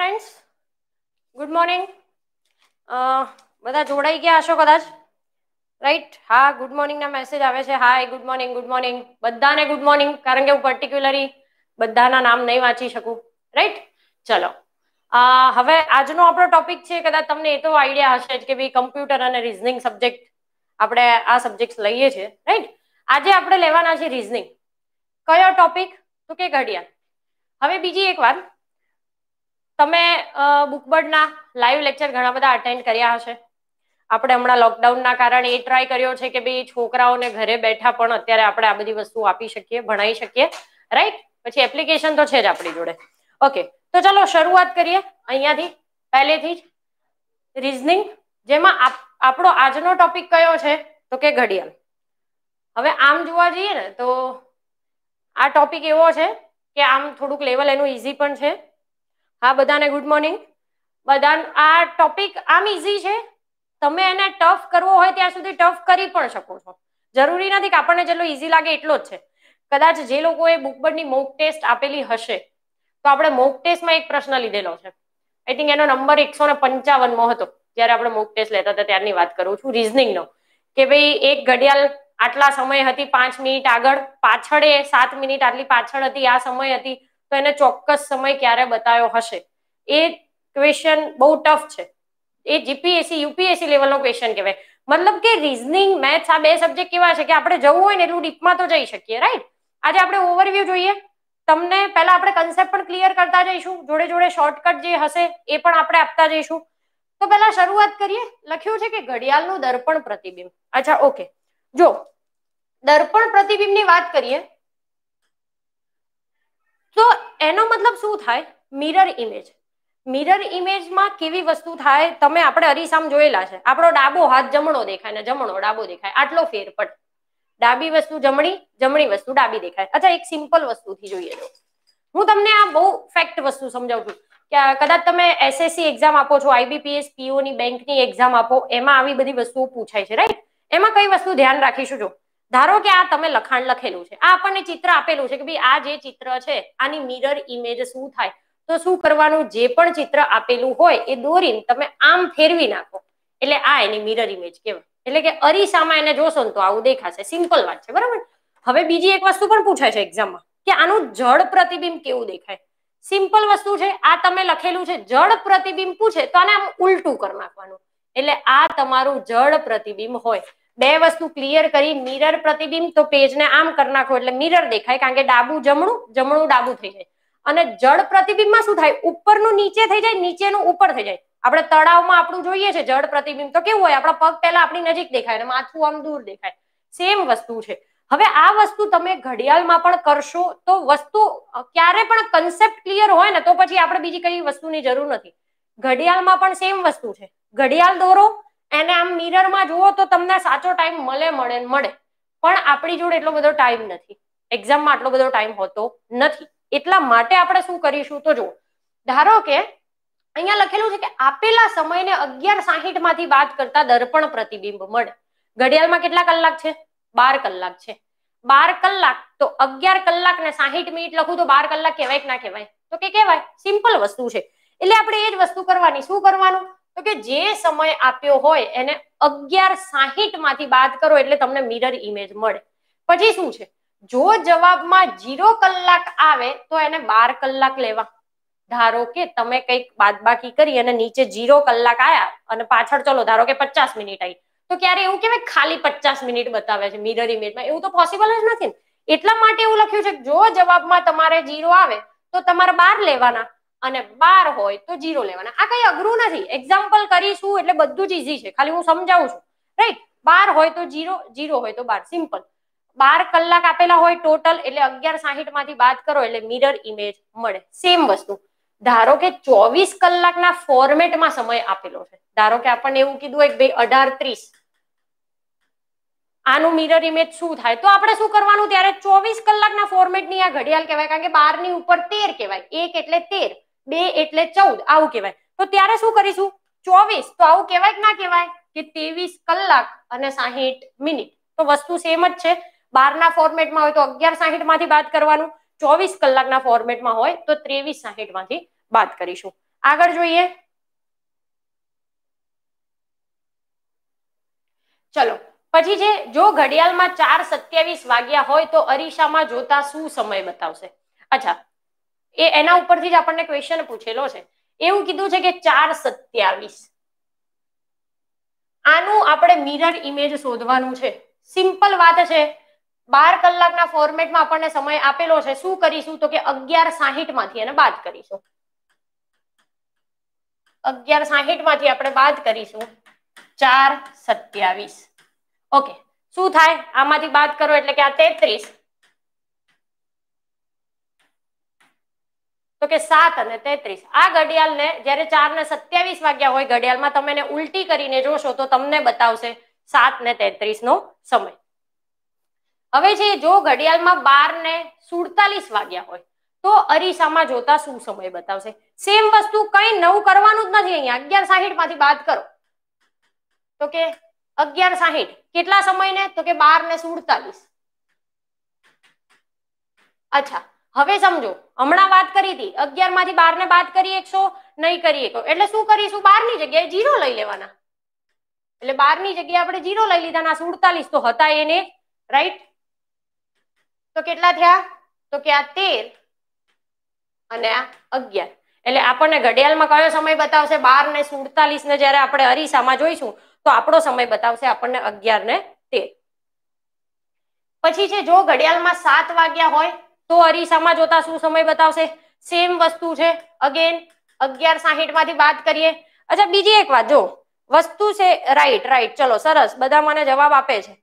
Friends good morning બધા જોડાઈ ગયા હશો કદાચ? રાઈટ હા ગુડ મોર્નિંગના મેસેજ આવે છે. Hi good morning good morning બધાને ગુડ મોર્નિંગ કારણ કે હું પર્ટિક્યુલરી બધાના નામ નહીં વાંચી શકું. રાઈટ ચલો. હવે આજનો આપણો ટોપિક છે, કદાચ તમને એ તો આઈડિયા હશે જ કે ભાઈ કમ્પ્યુટર અને રિઝનિંગ સબ્જેક્ટ આપણે આ સબ્જેક્ટ લઈએ છીએ. રાઈટ આજે આપણે લેવાના છે રિઝનિંગ કયો ટોપિક તો કે ઘડિયાળ. હવે બીજી એક વાત. તમે બુકબર્ડના લાઈવ લેક્ચર ઘણા બધા અટેન્ડ કર્યા હશે. આપણે હમણાં લોકડાઉનના કારણે એ ટ્રાય કર્યો છે કે ભાઈ છોકરાઓને ઘરે બેઠા પણ અત્યારે આપણે આ બધી વસ્તુ આપી શકીએ ભણાવી શકીએ. રાઈટ પછી એપ્લિકેશન તો છે જ આપણી જોડે. ઓકે તો ચલો શરૂઆત કરીએ અહીંયાથી. પહેલેથી જ રિઝનિંગ જેમાં આપણો આજનો ટોપિક કયો છે? તો કે ઘડિયાળ. હવે આમ જોવા જઈએ ને, તો આ ટોપિક એવો છે કે આમ થોડુંક લેવલ એનું ઇઝી પણ છે. હા, બધાને ગુડ મોર્નિંગ બધા આ ટોપિક આમ ઇઝી છે. તમે એને ટફ કરવો હોય ત્યાં સુધી ટફ કરી પણ શકો છો. જરૂરી નથી કે આપણને જેટલો ઇઝી લાગે એટલો જ છે. કદાચ જે લોકોએ બુકબર્ડની મોક ટેસ્ટ આપેલી હશે, તો આપણે મોક ટેસ્ટમાં એક પ્રશ્ન લીધેલો છે. આઈ થિંક એનો નંબર એકસો ને પંચાવનમો હતો. જ્યારે આપણે મોક ટેસ્ટ લેતા હતા ત્યારની વાત કરું છું રિઝનિંગનો કે ભાઈ એક ઘડિયાળ આટલા સમય હતી, પાંચ મિનિટ આગળ, પાછળ એ સાત મિનિટ આટલી પાછળ હતી, આ સમય હતી તો એને ચોક્કસ સમય ક્યારે બતાવ્યો હશે? એ ક્વેશ્ચન બહુ ટફ છે. એ જીપીએસસી યુપીએસસી લેવલનો ક્વેશ્ચન કહેવાય. મતલબ કે રિઝનિંગ મેથ્સ આ બે સબ્જેક્ટ કેવા છે કે આપણે જવું હોય ને એટલું ડીપમાં તો જઈ શકીએ રાઈટ આજે આપણે ઓવરવ્યૂ જોઈએ. તમને પહેલા આપણે કન્સેપ્ટ પણ ક્લિયર કરતા જઈશું. જોડે જોડે શોર્ટકટ જે હશે એ પણ આપણે આપતા જઈશું. તો પહેલા શરૂઆત કરીએ. લખ્યું છે કે ઘડિયાળનું દર્પણ પ્રતિબિંબ. અચ્છા ઓકે જો, દર્પણ પ્રતિબિંબની વાત કરીએ તો એનો મતલબ શું થાય? મિરર ઇમેજ મિરર ઇમેજમાં કેવી વસ્તુ થાય? તમે આપણે અરીસામ જોયેલા છે. આપણો ડાબો હાથ જમણો દેખાય ને જમણો ડાબો દેખાય. આટલો ફેર પડ ડાબી વસ્તુ જમણી જમણી વસ્તુ ડાબી દેખાય. અચ્છા, એક સિમ્પલ વસ્તુથી જોઈએ જો હું તમને આ બહુ ફેક્ટ વસ્તુ સમજાવું છું. કે કદાચ તમે એસએસસી એક્ઝામ આપો છો આઈબીપીએસ પીઓની બેંકની એક્ઝામ આપો, એમાં આવી બધી વસ્તુઓ પૂછાય છે રાઈટ એમાં કઈ વસ્તુ ધ્યાન રાખીશું જો? ધારો કે આ તમે લખાણ લખેલું છે, આ આપણને ચિત્ર આપેલું છે કે ભાઈ આ જે ચિત્ર છે, આની મિરર ઇમેજ શું થાય? તો શું કરવાનું? જે પણ ચિત્ર આપેલું હોય એ દોરીને તમે આમ ફેરવી નાખો. એટલે આ એની મિરર ઇમેજ કહેવાય. એટલે કે અરીસામાં એને જોશો ને તો આવું દેખાશે. સિમ્પલ વાત છે, બરાબર? હવે બીજી એક વસ્તુ પણ પૂછાય છે એક્ઝામમાં કે આનું જળ પ્રતિબિંબ કેવું દેખાય? સિમ્પલ વસ્તુ છે, આ તમે લખેલું છે, જળ પ્રતિબિંબ પૂછે તો આને આમ ઉલટું કરી નાખવાનું. એટલે આ તમારું જળ પ્રતિબિંબ હોય. બે વસ્તુ ક્લિયર કરી મિરર પ્રતિબિંબ, તો પેજને આમ કરી નાખો એટલે મિરર દેખાય કારણ કે ડાબુ જમણું જમણું ડાબુ થઈ જાય. અને જળ પ્રતિબિંબમાં શું થાય? ઉપરનું નીચે થઈ જાય, નીચેનું ઉપર થઈ જાય. આપણે તળાવમાં આપણું જોઈએ છે જળ પ્રતિબિંબ. તો કેવું હોય? આપણા પગ પહેલા આપણી નજીક દેખાય અને માથું આમ દૂર દેખાય. સેમ વસ્તુ છે. હવે આ વસ્તુ તમે ઘડિયાળમાં પણ કરશો તો વસ્તુ ક્યારે પણ કન્સેપ્ટ ક્લિયર હોય ને તો પછી આપણે બીજી કઈ વસ્તુની જરૂર નથી. ઘડિયાળમાં પણ સેમ વસ્તુ છે. ઘડિયાળ દોરો એને આમ મિરરમાં જુઓ તો તમને સાચો ટાઈમ મળે મળે મળે. પણ આપણી જોડે એટલો બધો ટાઈમ નથી. એક્ઝામમાં આટલો બધો ટાઈમ હોતો નથી. એટલા માટે આપણે શું કરીશું તો જુઓ. ધારો કે અહીંયા લખેલું છે કે આપેલા સમયને અગિયાર સાહીઠમાંથી વાત કરતા દર્પણ પ્રતિબિંબ મળે. ઘડિયાળમાં કેટલા કલાક છે? બાર કલાક છે. બાર કલાક તો અગિયાર કલાક ને સાહીઠ મિનિટ લખું તો બાર કલાક કહેવાય કે ના કહેવાય? તો કે કહેવાય? સિમ્પલ વસ્તુ છે. એટલે આપણે એ જ વસ્તુ કરવાની. શું કરવાનું? તો કે જે સમય આપ્યો હોય એને અગિયાર સાહીઠમાંથી બાદ કરો એટલે તમને મિરર ઇમેજ મળે. પછી શું છે? જો જવાબમાં જીરો કલાક આવે તો એને બાર કલાક લેવા. ધારો કે તમે કંઈક બાદબાકી કરી અને નીચે જીરો કલાક આયા અને પાછળ ચલો, ધારો કે પચાસ મિનિટ આવી તો ક્યારે એવું કેવાય? ખાલી પચાસ મિનિટ બતાવે છે મિરર ઇમેજમાં એવું તો પોસિબલ જ નથી એટલા માટે એવું લખ્યું છે જો જવાબમાં તમારે જીરો આવે તો તમારે બાર લેવાના. અને બાર હોય તો જીરો લેવાના. આ કઈ અઘરું નથી. એક્ઝામ્પલ કરીશું એટલે બધું જ ઇઝી છે. ખાલી હું સમજાવું છું. રાઈટ બાર હોય તો જીરો જીરો હોય તો બાર. સિમ્પલ બાર કલાક આપેલા હોય ટોટલ એટલે અગિયાર સાહીઠમાંથી બાદ કરો એટલે મિરર ઇમેજ મળે. સેમ વસ્તુ. ધારો કે ચોવીસ કલાકના ફોર્મેટમાં સમય આપેલો છે. ધારો કે આપણને એવું કીધું હોય કે ભાઈ અઢાર ત્રીસ. આનું મિરર ઇમેજ શું થાય? તો આપણે શું કરવાનું? ત્યારે ચોવીસ કલાકના ફોર્મેટની આ ઘડિયાળ કહેવાય. કારણ કે બારની ઉપર તેર કહેવાય. એક એટલે તેર. બે એટલે ચૌદ, આવું કહેવાય. તો ત્યારે શું કરીશું? ચોવીસ. તો આવું કહેવાય કે ના કહેવાય? કે ત્રેવીસ કલાક અને સાહીઠ મિનિટ. તો વસ્તુ સેમ જ છે. બારના ફોર્મેટમાં હોય તો અગિયાર સાહીઠમાંથી બાદ કરવાનું. ચોવીસ કલાકના ફોર્મેટમાં હોય તો ત્રેવીસ સાહીઠમાંથી બાદ કરીશું. આગળ જોઈએ. ચલો. પછી છે, જો ઘડિયાળમાં ચાર સત્યાવીસ વાગ્યા હોય તો અરીસામાં જોતા શું સમય બતાવશે? અચ્છા એ એના ઉપરથી જ આપણને ક્વેશ્ચન પૂછેલો છે. એવું કીધું છે કે ચાર સત્યાવીસ. આનું આપણે મિરર ઇમેજ શોધવાનું છે. સિમ્પલ વાત છે. બાર કલાકના ફોર્મેટમાં આપણને સમય આપેલો છે. શું કરીશું? તો કે અગિયાર સાહીઠમાંથી એને બાદ કરીશું. અગિયાર સાહીઠમાંથી આપણે બાદ કરીશું. ચાર સત્યાવીસ. ઓકે. શું થાય? આમાંથી બાદ કરો એટલે કે આ તેત્રીસ. તો કે સાત અને તેત્રીસ. આ ઘડિયાળને જયારે ચાર ને સત્યાવીસ વાગ્યા હોય ઘડિયાળમાં તમે એને ઉલટી કરીને જોશો તો તમને બતાવશે સાત ને તેત્રીસ નો સમય. હવે છે, જો ઘડિયાળમાં બાર ને સુડતાલીસ વાગ્યા હોય, તો અરીસામાં જોતા શું સમય બતાવશે? સેમ વસ્તુ કઈ નવું કરવાનું જ નથી અહીંયા. અગિયાર સાહીઠમાંથી બાદ કરો. તો કે અગિયાર સાહીઠ. કેટલા સમય ને તો કે બાર ને સુડતાલીસ. અચ્છા. હવે સમજો. હમણાં વાત કરી હતી. અગિયારમાંથી બાર ને બાદ કરી એકસો નહીં કરી શકો એટલે શું કરીશું? બારની જગ્યાએ જીરો લઈ લેવાના. એટલે બારની જગ્યાએ આપણે જીરો લઈ લીધા ના સુડતાલીસ તો હતા એને રાઈટ તો કેટલા થયા? તો કે આ તેર અને આ અગિયાર. એટલે આપણને ઘડિયાળમાં કયો સમય બતાવશે? બાર ને સુડતાલીસ ને જયારે આપણે અરીસામાં જોઈશું, તો આપણો સમય બતાવશે આપણને અગિયાર ને તેર. પછી છે, જો ઘડિયાળમાં સાત વાગ્યા હોય તો અરીસામાં જોતા શું સમય બતાવશે? સેમ વસ્તુ છે. અગેન અગિયાર સાહીઠમાંથી બાદ કરીએ. અચ્છા, બીજી એક વાત, જો, વસ્તુ છે રાઈટ રાઈટ ચલો, સરસ, બધા મને જવાબ આપે છે.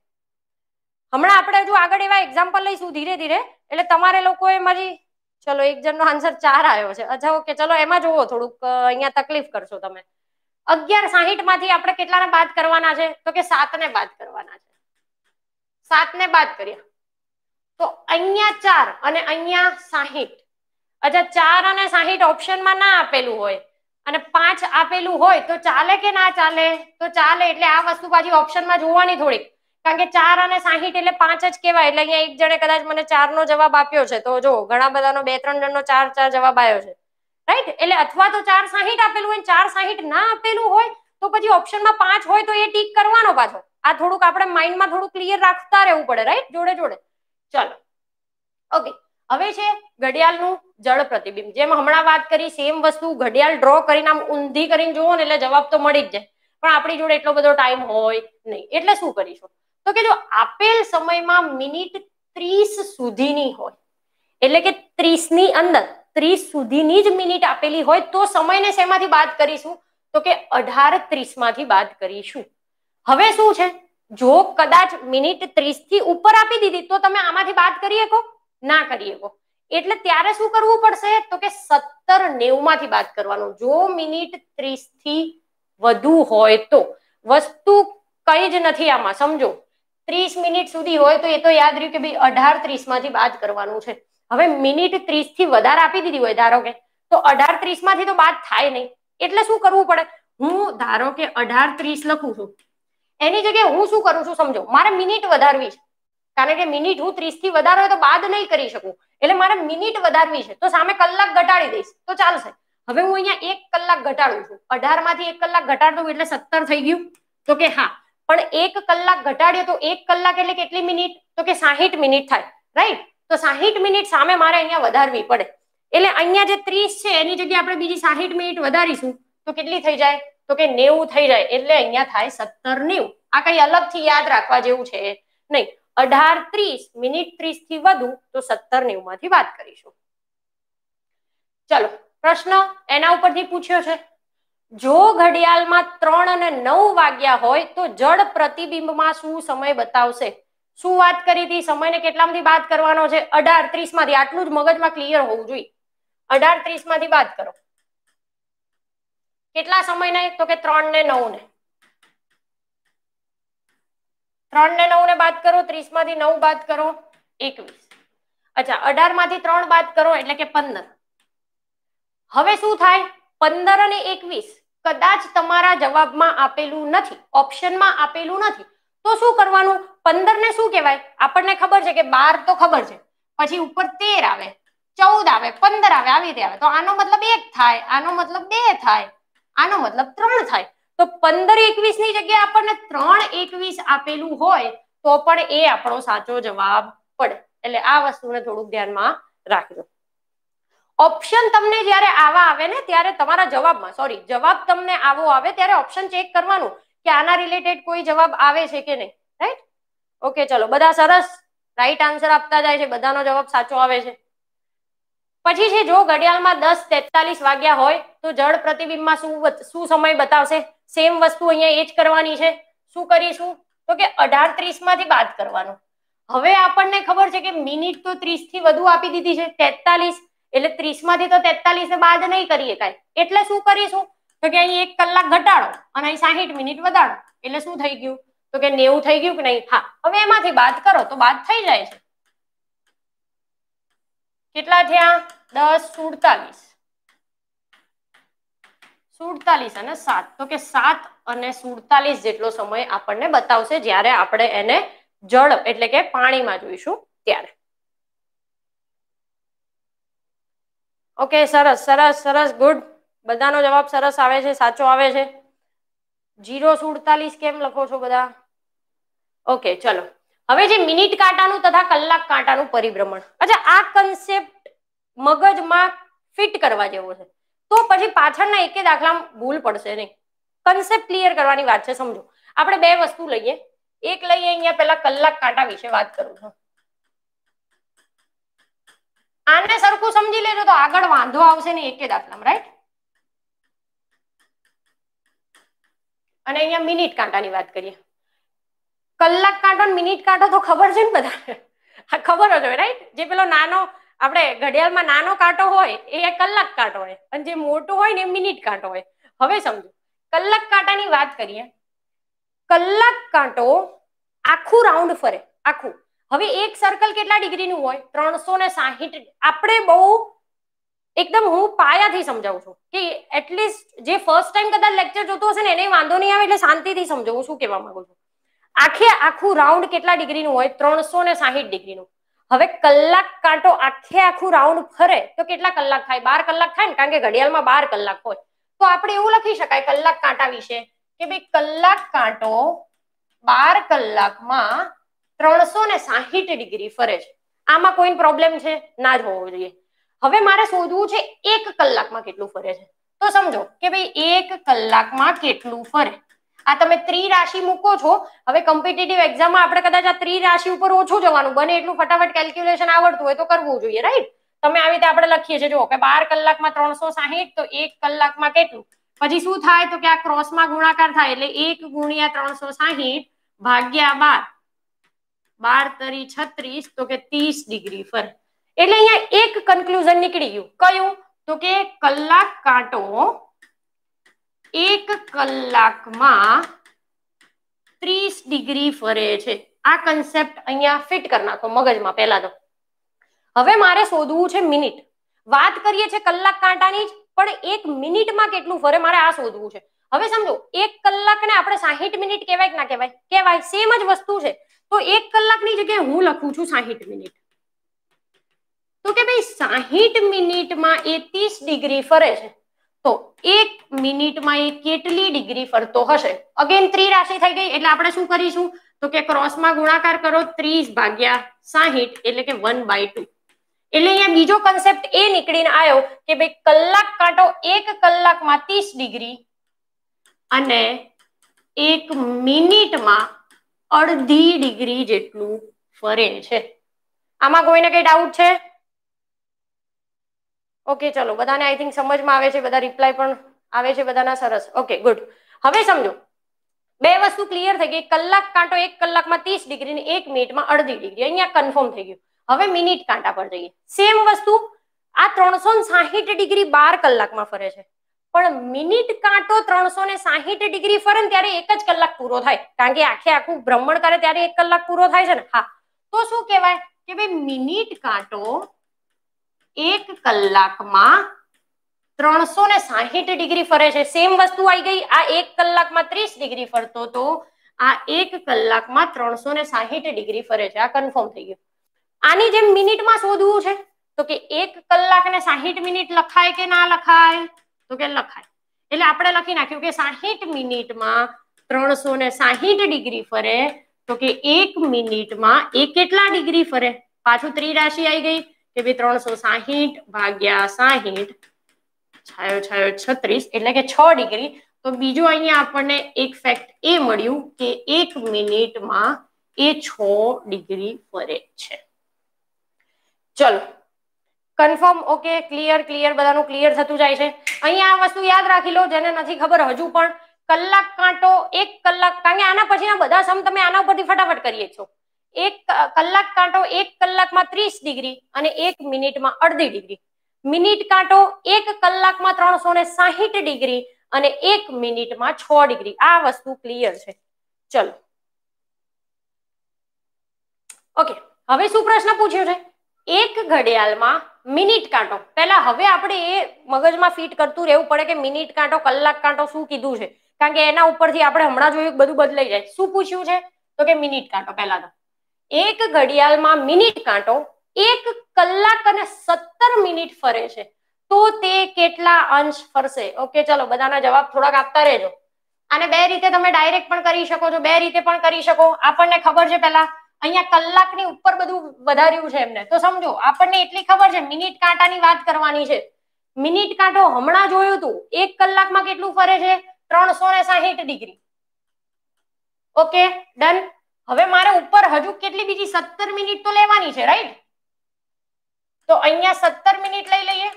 હમણાં આપણે જો આગળ એવા એક્ઝામ્પલ લઈશું ધીરે ધીરે, એટલે તમારે લોકોએ મારી, ચલો, એક જણનો આન્સર ચાર આવ્યો છે. અચ્છા ઓકે ચલો, એમાં જોવો થોડુંક અહીંયા તકલીફ કરશો તમે. અગિયાર સાહીઠમાંથી આપણે કેટલાને બાદ કરવાના છે? તો કે સાત ને બાદ કરવાના છે. સાત ને બાદ કર્યા તો અહીંયા ચાર અને અહીંયા સાહીઠ. અચ્છા, ચાર અને સાહીઠ ઓપ્શનમાં ના આપેલું હોય અને પાંચ આપેલું હોય તો ચાલે કે ના ચાલે? તો ચાલે એટલે આ વસ્તુ પાછી ઓપ્શનમાં જોવાની થોડીક. કારણ કે ચાર અને સાહીઠ એટલે પાંચ જ કહેવાય. એટલે અહીંયા એક જણે કદાચ મને ચાર નો જવાબ આપ્યો છે. તો જો, ઘણા બધાનો બે ત્રણ જણનો ચાર ચાર જવાબ આવ્યો છે. રાઈટ એટલે અથવા તો ચાર સાહીઠ આપેલું હોય ચાર સાહીઠ ના આપેલું હોય તો પછી ઓપ્શનમાં પાંચ હોય તો એ ટીક કરવાનો પાછો. આ થોડુંક આપણે માઇન્ડમાં થોડું ક્લિયર રાખતા રહેવું પડે. રાઈટ જોડે જોડે. ચાલો. ઓકે હવે છે ઘડિયાળનું જળ પ્રતિબિંબ. જેમ હમણાં વાત કરી સેમ વસ્તુ ઘડિયાળ ડ્રો કરીને આમ ઊંધી કરીને જુઓ ને એટલે જવાબ તો મળી જ જાય. પણ આપણી જોડે એટલો બધો ટાઈમ હોય નહીં. એટલે શું કરીશું? તો કે જો આપેલ સમયમાં મિનિટ ત્રીસ સુધીની હોય, એટલે કે ત્રીસની અંદર, ત્રીસ સુધીની જ મિનિટ આપેલી હોય, તો સમયને શેમાંથી બાદ કરીશું? તો કે અઢાર ત્રીસમાંથી બાદ કરીશું. હવે શું છે? જો કદાચ મિનિટ ત્રીસથી ઉપર આપી દીધી, તો તમે આમાંથી બાદ કરી શકો, ના કરી શકો. એટલે ત્યારે શું કરવું પડશે? તો કે સત્તર નેવું માંથી બાદ કરવાનું. જો મિનિટ ત્રીસથી વધુ હોય તો. વસ્તુ કઈ જ નથી આમાં, સમજો. ત્રીસ મિનિટ સુધી હોય તો એ તો યાદ રહ્યું કે ભાઈ અઢાર ત્રીસમાંથી બાદ કરવાનું છે. હવે મિનિટ ત્રીસથી વધારે આપી દીધી હોય, ધારો કે, તો અઢાર ત્રીસમાંથી તો બાદ થાય નહીં. એટલે શું કરવું પડે? હું ધારો કે અઢાર ત્રીસ લખું છું. એની જગ્યાએ હું શું કરું છું સમજો? મારે મિનિટ વધારવી છે. કારણ કે મિનિટ હું ત્રીસથી વધારે હોય તો બાદ નહીં કરી શકું. એટલે મારે મિનિટ વધારવી છે. તો સામે કલાક ઘટાડી દઈશ. તો ચાલશે. હવે હું અહીંયા એક કલાક ઘટાડું છું. અઢારમાંથી એક કલાક ઘટાડ એટલે સત્તર થઈ ગયું. તો કે હા. પણ એક કલાક ઘટાડ્યો તો એક કલાક એટલે કેટલી મિનિટ? તો કે સાહીઠ મિનિટ થાય. રાઈટ? તો સાહીઠ મિનિટ સામે મારે અહીંયા વધારવી પડે. એટલે અહીંયા જે ત્રીસ છે, એની જગ્યાએ આપણે બીજી સાહીઠ મિનિટ વધારીશું. તો કેટલી થઈ જાય? તો કે નેવું થઈ જાય એટલે અહીંયા થાય સત્તર નેવું. આ કઈ અલગથી યાદ રાખવા જેવું છે નહીં. અઢાર ત્રીસ, મિનિટ ત્રીસથી વધુ તો સત્તર નેવું માંથી વાત કરીશું. ચલો, પ્રશ્ન એના ઉપરથી પૂછ્યો છે. જો ઘડિયાળમાં ત્રણ અને નવ વાગ્યા હોય તો જળ પ્રતિબિંબમાં શું સમય બતાવશે? શું વાત કરી હતી? સમયને કેટલામાંથી બાદ કરવાનો છે? અઢાર ત્રીસમાંથી આટલું જ મગજમાં ક્લિયર હોવું જોઈએ. અઢાર ત્રીસમાંથી બાદ કરો. કેટલા સમય ને તો કે ત્રણ ને નવ ને ત્રણ ને નવ ને બાદ કરો ત્રીસમાંથી નવ બાદ કરો, એકવીસ. અચ્છા અઢારમાંથી ત્રણ બાદ કરો એટલે કે પંદર. હવે શું થાય? પંદર અને એકવીસ કદાચ તમારા જવાબમાં આપેલું નથી, ઓપ્શનમાં આપેલું નથી. તો શું કરવાનું? પંદર ને શું કહેવાય? આપણને ખબર છે કે બાર તો ખબર છે. પછી ઉપર તેર આવે, ચૌદ આવે, પંદર આવે, આવી રીતે આવે. તો આનો મતલબ એક થાય, આનો મતલબ બે થાય. આનો મતલબ ત્રણ થાય. તો પંદર એકવીસની જગ્યાએ આપણને ત્રણ એકવીસ આપેલું હોય, તો પણ એ આપણો સાચો જવાબ પડે. એટલે આ વસ્તુને થોડુંક ધ્યાનમાં રાખજો. ઓપ્શન તમને જ્યારે આવા આવે ને, ત્યારે તમારા જવાબમાં સોરી જવાબ તમને આવો આવે, ત્યારે ઓપ્શન ચેક કરવાનું કે આના રિલેટેડ કોઈ જવાબ આવે છે કે નહીં રાઈટ ઓકે ચલો, બધા સરસ? રાઈટ આન્સર આપતા જાય છે, બધાનો જવાબ સાચો આવે છે. પછી છે, જો ઘડિયાળમાં દસ તેતાલીસ વાગ્યા હોય તો જળ પ્રતિબિંબમાં શું શું સમય બતાવશે? સેમ વસ્તુ અહીંયા એ જ કરવાની છે. શું કરીશું? તો કે અઢાર ત્રીસમાંથી બાદ કરવાનું. હવે આપણને ખબર છે કે મિનિટ તો ત્રીસથી વધુ આપી દીધી છે, તેતાલીસ. એટલે ત્રીસમાંથી તો તેતાલીસ બાદ નહીં કરીએ કાંઈ. એટલે શું કરીશું? તો કે અહીં એક કલાક ઘટાડો અને અહીં સાહીઠ મિનિટ વધારો. એટલે શું થઈ ગયું? તો કે નેવું થઈ ગયું કે નહીં? હા. હવે એમાંથી બાદ કરો તો બાદ થઈ જાય છે. કેટલા થયા? દસ સુડતાલીસ. સુડતાલીસ અને સાત. તો કે સાત અને સુડતાલીસ જેટલો સમય આપણને બતાવશે જ્યારે આપણે એને જળ એટલે કે પાણીમાં જોઈશું ત્યારે. ઓકે, સરસ સરસ સરસ, ગુડ. બધાનો જવાબ સરસ આવે છે, સાચો આવે છે. જીરો સુડતાલીસ કેમ લખો છો બધા? ઓકે, ચલો. હવે જે મિનિટ કાંટાનું તથા કલાક કાંટાનું પરિભ્રમણ. અચ્છા, આ કન્સેપ્ટ મગજમાં ફિટ કરવા જેવો છે. તો પછી પાછળના એકે દાખલામાં ભૂલ પડશે નહીં. કન્સેપ્ટ ક્લિયર કરવાની વાત છે, સમજો. આપણે બે વસ્તુ લઈએ. એક લઈએ અહીંયા પેલા કલાક કાંટા વિશે વાત કરું છું. આને સરખું સમજી લેજો તો આગળ વાંધો આવશે ને એકે દાખલામાં રાઈટ અને અહીંયા મિનિટ કાંટાની વાત કરીએ. કલાક કાંટો મિનિટ કાંટો તો ખબર છે ને બધાને? ખબર જ રાઈટ જે પેલો નાનો આપણે ઘડિયાળમાં નાનો કાંટો હોય, એ કલાક કાંટો હોય, અને જે મોટો હોય ને એ મિનિટ કાંટો હોય. હવે સમજો, કલાક કાંટાની વાત કરીએ. કલાક કાંટો આખું રાઉન્ડ ફરે, આખું. હવે એક સર્કલ કેટલા ડિગ્રીનું હોય? ત્રણસો ને સાહીઠ આપણે બહુ એકદમ હું પાયાથી સમજાવું છું કે એટલીસ્ટ જે ફર્સ્ટ ટાઈમ કદાચ લેક્ચર જોતો હશે ને, એને વાંધો નહીં આવે એટલે શાંતિથી સમજાવું શું કહેવા માંગુ છું. આખે આખું રાઉન્ડ કેટલા ડિગ્રીનું હોય? ત્રણસો ને સાહીઠ ડિગ્રીનું. હવે કલાક કાંટો આખે આખું રાઉન્ડ ફરે તો કેટલા કલાક થાય? બાર કલાક થાય ને? કારણ કે ઘડિયાળમાં બાર કલાક હોય. તો આપણે એવું લખી શકાય કલાક કાંટા વિશે કે ભાઈ કલાક કાંટો બાર કલાકમાં ત્રણસો ને સાહીઠ ડિગ્રી ફરે છે. આમાં કોઈ પ્રોબ્લેમ છે? ના જ હોવો જોઈએ. હવે મારે શોધવું છે એક કલાકમાં કેટલું ફરે છે? તો સમજો કે ભાઈ એક કલાકમાં કેટલું ફરે? આ તમે ત્રિરાશિ મૂકો છો. હવે કોમ્પિટિટિવ એક્ઝામમાં આપણે કદાચ આ ત્રિરાશિ ઉપર ઓછું જવાનું, બને એટલું ફટાફટ કેલ્ક્યુલેશન આવડતું હોય તો કરવું જોઈએ રાઈટ તમે આવી રીતે આપણે લખીએ છીએ જો કે બાર કલાકમાં ત્રણસો સાહીઠ, તો એક કલાકમાં કેટલું? પછી શું થાય? તો કે આ ક્રોસમાં ગુણાકાર થાય, એટલે એક ગુણ્યા ત્રણસો સાહીઠ ભાગ્યા બાર. બાર તરી છત્રીસ, તો કે ત્રીસ ડિગ્રી ફર એટલે અહીંયા એક કન્ક્લુઝન નીકળી ગયું. કયું? તો કે કલાક કાંટો એક કલાકમાં ત્રીસ ડિગ્રી ફરે છે. આ કન્સેપ્ટ અહીંયા ફિટ કરી નાખો મગજમાં પહેલા તો. હવે મારે શોધવું છે મિનિટ. વાત કરીએ છીએ કલાક કાંટાની જ, પણ એક મિનિટમાં કેટલું ફરે મારે આ શોધવું છે. હવે સમજો, એક કલાકને આપણે સાહીઠ મિનિટ કહેવાય કે ના કહેવાય? કહેવાય સેમ જ વસ્તુ છે. તો એક કલાકની જગ્યાએ હું લખું છું સાહીઠ મિનિટ. તો કે ભાઈ સાહીઠ મિનિટમાં એ ત્રીસ ડિગ્રી ફરે છે. તો એક મિનિટમાં એ કેટલી ડિગ્રી ફરતો હશે? અગેન ત્રિરાશિ થઈ ગઈ, એટલે આપણે શું કરીશું? તો કે ક્રોસમાં ગુણાકાર કરો ત્રીસ ભાગ્યા સાહીઠ, એટલે કે વન બાય ટુ. એટલે અહીંયા બીજો કન્સેપ્ટ એ નીકળીને આવ્યો કે ભાઈ કલાક કાંટો એક કલાકમાં ત્રીસ ડિગ્રી અને એક મિનિટમાં અડધી ડિગ્રી જેટલું ફરે છે. આમાં કોઈને કઈ ડાઉટ છે? ઓકે ચલો, બધાને આઈ થિંક સમજમાં આવે છે, બધા રિપ્લાય પણ આવે છે, બધાના સરસ. ઓકે ગુડ હવે સમજો. બે વસ્તુ ક્લિયર થઈ ગઈ. કલાક કાંટો, એક કલાકમાં ત્રીસ ડિગ્રી ને એક મિનિટમાં અડધી ડિગ્રી. અહીંયા કન્ફર્મ થઈ ગયું. હવે મિનિટ કાંટા પર જઈએ. સેમ વસ્તુ, આ ત્રણસો સાહીઠ ડિગ્રી બાર કલાકમાં ફરે છે. પણ મિનિટ કાંટો ત્રણસો ને સાહીઠ ડિગ્રી ફરે ને ત્યારે એક જ કલાક પૂરો થાય. કારણ કે આખે આખું ભ્રમણ કરે ત્યારે એક કલાક પૂરો થાય છે ને. હા. તો શું કહેવાય? કે ભાઈ મિનિટ કાંટો એક કલાકમાં ત્રણસો ને સાહીઠ ડિગ્રી ફરે છે. સેમ વસ્તુ આવી ગઈ. આ એક કલાકમાં ત્રીસ ડિગ્રી ફરતો તો આ એક કલાકમાં ત્રણસો ને સાહીઠ ડિગ્રી ફરે છે. આ કન્ફર્મ થઈ ગયું. આની જેમ મિનિટમાં શોધવું છે તો કે એક કલાક ને સાહીઠ મિનિટ લખાય કે ના લખાય? તો કે લખાય. એટલે આપણે લખી નાખ્યું કે સાહીઠ મિનિટમાં ત્રણસો ને સાહીઠ ડિગ્રી ફરે તો કે એક મિનિટમાં એ કેટલા ડિગ્રી ફરે? પાછું ત્રિરાશિ આવી ગઈ. કે ત્રણસો સાહીઠ ભાગ્યા સાહીઠ, છાયો છાયો છત્રીસ, એટલે કે છ ડિગ્રી. તો બીજું અહીંયા આપણને એક ફેક્ટ એ મળ્યું કે એક મિનિટમાં એ છ ડિગ્રી ફરે છે. ચલો. કન્ફર્મ ઓકે ક્લિયર ક્લિયર બધાનું ક્લિયર થતું જાય છે. અહીંયા આ વસ્તુ યાદ રાખી લો, જેને નથી ખબર હજુ પણ કલાક કાંટો, એક કલાક, કારણ કે આના પછીના બધા સમ તમે આના ઉપરથી ફટાફટ કરીએ છો. એક કલાક કાંટો એક કલાકમાં ત્રીસ ડિગ્રી અને એક મિનિટમાં અડધી ડિગ્રી. મિનિટ કાંટો એક કલાકમાં ત્રણસો ને સાહીઠ ડિગ્રી અને એક મિનિટમાં છ ડિગ્રી. આ વસ્તુ ક્લિયર છે. ચલો. ઓકે. હવે શું પ્રશ્ન પૂછ્યો છે? એક ઘડિયાળમાં મિનિટ કાંટો. પહેલા હવે આપણે એ મગજમાં ફિટ કરતું રહેવું પડે કે મિનિટ કાંટો, કલાક કાંટો શું કીધું છે? કારણ કે એના ઉપરથી આપણે હમણાં જોયું બધું બદલાઈ જાય. શું પૂછ્યું છે? તો કે મિનિટ કાંટો પહેલા તો. એક ઘડિયાળમાં મિનિટ કાંટો, એક કલાક અને સત્તર મિનિટ ફરે છે. તો તે કેટલા અંશ ફરશે? ઓકે, ચલો, બધાના જવાબ થોડાક આપતા રહેજો. અને બે રીતે તમે ડાયરેક્ટ પણ કરી શકો છો, બે રીતે પણ કરી શકો. આપણને ખબર છે પેલા અહીંયા કલાકની ઉપર બધું વધાર્યું છે એમને. તો સમજો, આપણને એટલી ખબર છે, મિનિટ કાંટાની વાત કરવાની છે. મિનિટ કાંટો હમણાં જોયું હતું, એક કલાકમાં કેટલું ફરે છે? ત્રણસો ને સાહીઠ ડિગ્રી. Okay, done? હવે મારે ઉપર હજુ કેટલી બીજી સત્તર મિનિટ તો લેવાની છે રાઈટ તો અહીંયા સત્તર મિનિટ લઈ લઈએ.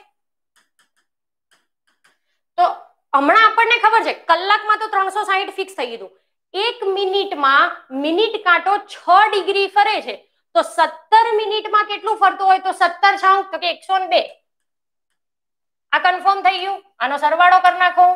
તો હમણાં આપણને ખબર છે, કલાકમાં તો ત્રણસો સાહીઠ ફિક્સ થઈ ગયું એક મિનિટમાં મિનિટ કાંટો છ ડિગ્રી ફરે છે. તો સત્તર મિનિટમાં કેટલું ફરતું હોય તો સત્તર છાઉં તો કે એકસો બે. આ કન્ફર્મ થઈ ગયું. આનો સરવાળો કરી નાખો.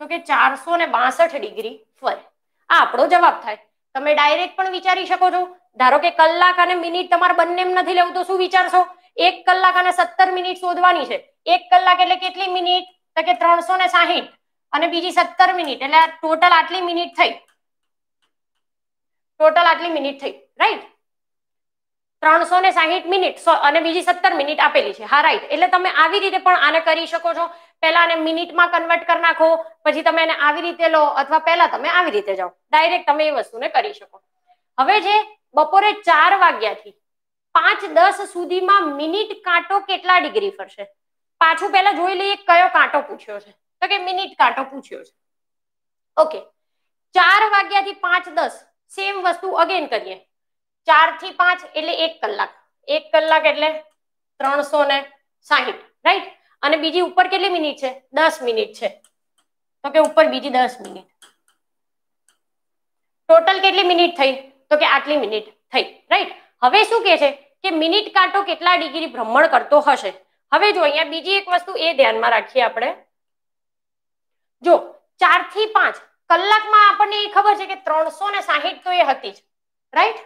તો કે ચારસો ને બાસઠ ડિગ્રી ફરે. આ આપણો જવાબ થાય. તમે ડાયરેક્ટ પણ વિચારી શકો છો. ધારો કે કલાક અને મિનિટ તમારે બંને નથી લેવું તો શું વિચારશો? એક કલાક અને સત્તર મિનિટ શોધવાની છે. એક કલાક એટલે કેટલી મિનિટ? તો કે ત્રણસો ને સાહીઠ. અને બીજી સત્તર મિનિટ. એટલે ટોટલ આટલી મિનિટ થઈ. ટોટલ આટલી મિનિટ થઈ. રાઈટ ત્રણસો ને સાહીઠ મિનિટ. અને બીજી સત્તર મિનિટ આપેલી છે. હા રાઈટ એટલે તમે આવી રીતે પણ આને કરી શકો છો. પહેલા એને મિનિટમાં કન્વર્ટ કરી નાખો, પછી તમે એને આવી રીતે લો અથવા પહેલા તમે આવી રીતે જાઓ. ડાયરેક્ટ તમે એ વસ્તુને કરી શકો. હવે જે બપોરે ચાર વાગ્યાથી પાંચ દસ સુધીમાં મિનિટ કાંટો કેટલા ડિગ્રી ફરશે? પાછું પહેલા જોઈ લઈએ કયો કાંટો પૂછ્યો છે. તો કે મિનિટ કાંટો પૂછ્યો છે. ઓકે ચાર વાગ્યાથી પાંચ દસ સેમ વસ્તુ અગેન કરીએ. ચારથી પાંચ એટલે એક કલાક. એક કલાક એટલે ત્રણસો ને સાહીઠ રાઈટ અને બીજી ઉપર કેટલી મિનિટ છે? દસ મિનિટ છે. તો કે ઉપર બીજી દસ મિનિટ. ટોટલ કેટલી મિનિટ થઈ? તો કે આટલી મિનિટ થઈ રાઈટ હવે શું કે છે? કે મિનિટ કાંટો કેટલા ડિગ્રી ભ્રમણ કરતો હશે? હવે જો અહીંયા બીજી એક વસ્તુ એ ધ્યાનમાં રાખીએ આપણે. જો, ચારથી પાંચ કલાકમાં આપણને એ ખબર છે કે ત્રણસો ને સાહીઠ તો એ હતી જ રાઈટ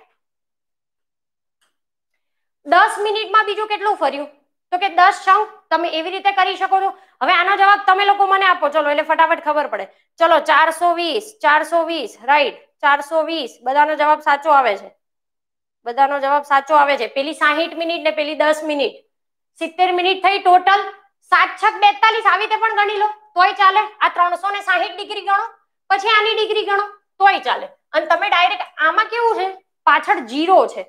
દસ મિનિટમાં બીજું કેટલું ફર્યું? તો કે દસ છંક તમે એવી રીતે કરી શકો છો. હવે આનો જવાબ તમે લોકો મને આપો. ચલો, એટલે ફટાફટ ખબર પડે. ચલો, ચારસો વીસ ચારસો વીસ રાઈટ ચારસો વીસ. બધાનો જવાબ સાચો આવે છે. બધાનો જવાબ સાચો આવે છે. પેલી સાહીઠ મિનિટ ને પેલી દસ મિનિટ. સિત્તેર મિનિટ થઈ ટોટલ. સાત છક બેતાલીસ. આવી રીતે પણ ગણી લો. તોય ચાલે. આ ત્રણસો ને સાહીઠ ડિગ્રી ગણો. પછી આની ડિગ્રી ગણો. તોય ચાલે. અને તમે ડાયરેક્ટ આમાં કેવું છે? પાછળ જીરો છે.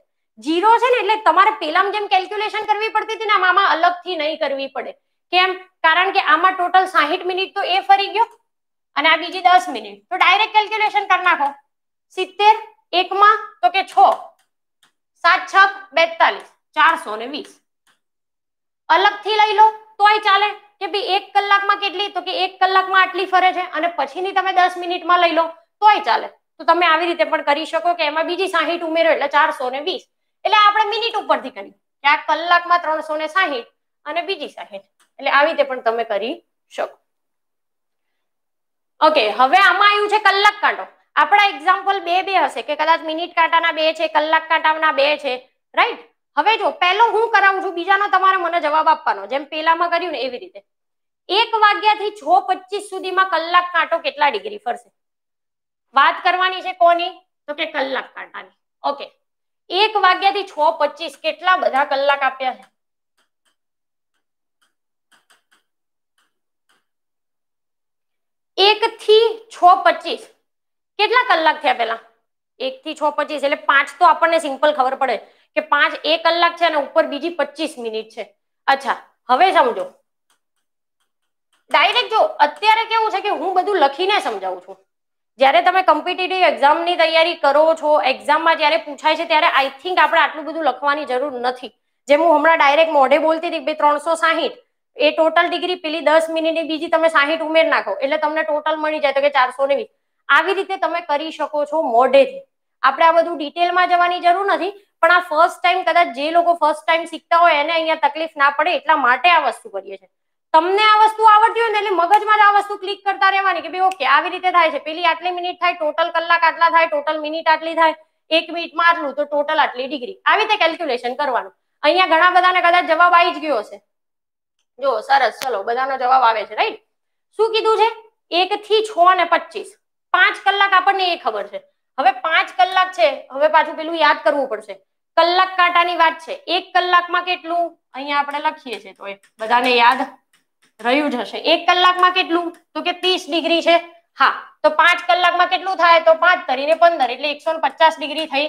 જીરો છે ને એટલે તમારે પેલામાં જેમ કેલ્ક્યુલેશન કરવી પડતી હતી ને, આમાં અલગથી નહીં કરવી પડે. કેમ? કારણ કે આમાં ટોટલ સાહીઠ મિનિટ તો એ ફરી ગયો અને આ બીજી દસ મિનિટ. તો ડાયરેક્ટ કેલ્ક્યુલેશન કરી નાખો. સિત્તેર, એકમાં તો કે છ. સાત, છ, બેતાલીસ. ચારસો ને વીસ. અલગથી લઈ લો, તોય ચાલે. કે ભાઈ એક કલાકમાં કેટલી? તો કે એક કલાકમાં આટલી ફરે છે અને પછીની તમે દસ મિનિટમાં લઈ લો, તોય ચાલે. તો તમે આવી રીતે પણ કરી શકો કે એમાં બીજી સાહીઠ ઉમેરો એટલે ચારસો ને વીસ. એટલે આપણે મિનિટ ઉપરથી કરી. કે આ કલાકમાં ત્રણસો ને સાહીઠ અને બીજી સાહીઠ. એટલે આવી રીતે પણ તમે કરી શકો. ઓકે હવે આમાં આવ્યું છે કલાક કાંટો. આપણા એક્ઝામ્પલ બે બે હશે કે કદાચ મિનિટ કાંટાના બે છે, કલાક કાંટાના બે છે. રાઈટ હવે જો, પહેલો હું કરાવું છું, બીજાનો તમારે મને જવાબ આપવાનો. જેમ પેલામાં કર્યું ને એવી રીતે. એક વાગ્યાથી છ પચીસ સુધીમાં કલાક કાંટો કેટલા ડિગ્રી ફરશે? વાત કરવાની છે કોની? તો કે કલાક કાંટાની. ઓકે એક વાગ્યાથી છ પચીસ કેટલા બધા કલાક આપ્યા છે? એક થી છ પચીસ. કેટલા કલાક થયા પેલા એક થી છ પચીસ, એટલે પાંચ તો આપણને સિમ્પલ ખબર પડે કે પાંચ એક કલાક છે અને ઉપર બીજી પચીસ મિનિટ છે. અચ્છા, હવે સમજો. ડાયરેક્ટ જો, અત્યારે કેવું છે કે હું બધું લખીને સમજાવું છું. જ્યારે તમે કોમ્પિટિટિવ એક્ઝામની તૈયારી કરો છો એક્ઝામમાં જ્યારે પૂછાય છે, ત્યારે આઈ થિંક આપણે આટલું બધું લખવાની જરૂર નથી. જેમ હું હમણાં ડાયરેક્ટ મોઢે બોલતી હતી બે ત્રણસો સાહીઠ, એ ટોટલ ડિગ્રી પેલી દસ મિનિટની બીજી તમે સાહીઠ ઉમેર નાખો, એટલે તમને ટોટલ મળી જાય તો કે ચારસો ને વીસ. આવી રીતે તમે કરી શકો છો મોઢેથી આપણે આ બધું ડિટેલમાં જવાની જરૂર નથી, પણ આ ફર્સ્ટ ટાઈમ કદાચ જે લોકો ફર્સ્ટ ટાઈમ શીખતા હોય એને અહીંયા તકલીફ ના પડે એટલા માટે આ વસ્તુ કરીએ છીએ. તમને આ વસ્તુ આવડતી હોય ને એટલે મગજમાં આ વસ્તુ ક્લિક કરતા રહેવાની કે ભાઈ ઓકે આવી રીતે થાય છે. પેલી આટલી મિનિટ થાય ટોટલ કલાક આટલા થાય ટોટલ મિનિટ આટલી થાય, એક મિનિટમાં આટલું, તો ટોટલ આટલી ડિગ્રી આવી રીતે કેલ્ક્યુલેશન કરવાનું. અહીંયા ઘણા બધાને કદાચ જવાબ આવી જ ગયો હશે. જો, સરસ, ચલો, બધાનો જવાબ આવે છે રાઈટ શું કીધું છે? એક થી છ ને પચીસ. પાંચ કલાક આપણને એ ખબર છે. હવે પાંચ કલાક છે, હવે પાછું પેલું યાદ કરવું પડશે. કલાક કાંટાની વાત છે. એક કલાકમાં કેટલું? અહીંયા આપણે લખીએ છીએ, તો એ બધાને યાદ રહ્યું જ હશે. એક કલાકમાં કેટલું? તો કે ત્રીસ ડિગ્રી છે. હા, તો પાંચ કલાકમાં કેટલું થાય? તો પાંચ તરીને પંદર, એટલે એકસો પચાસ ડિગ્રી થઈ.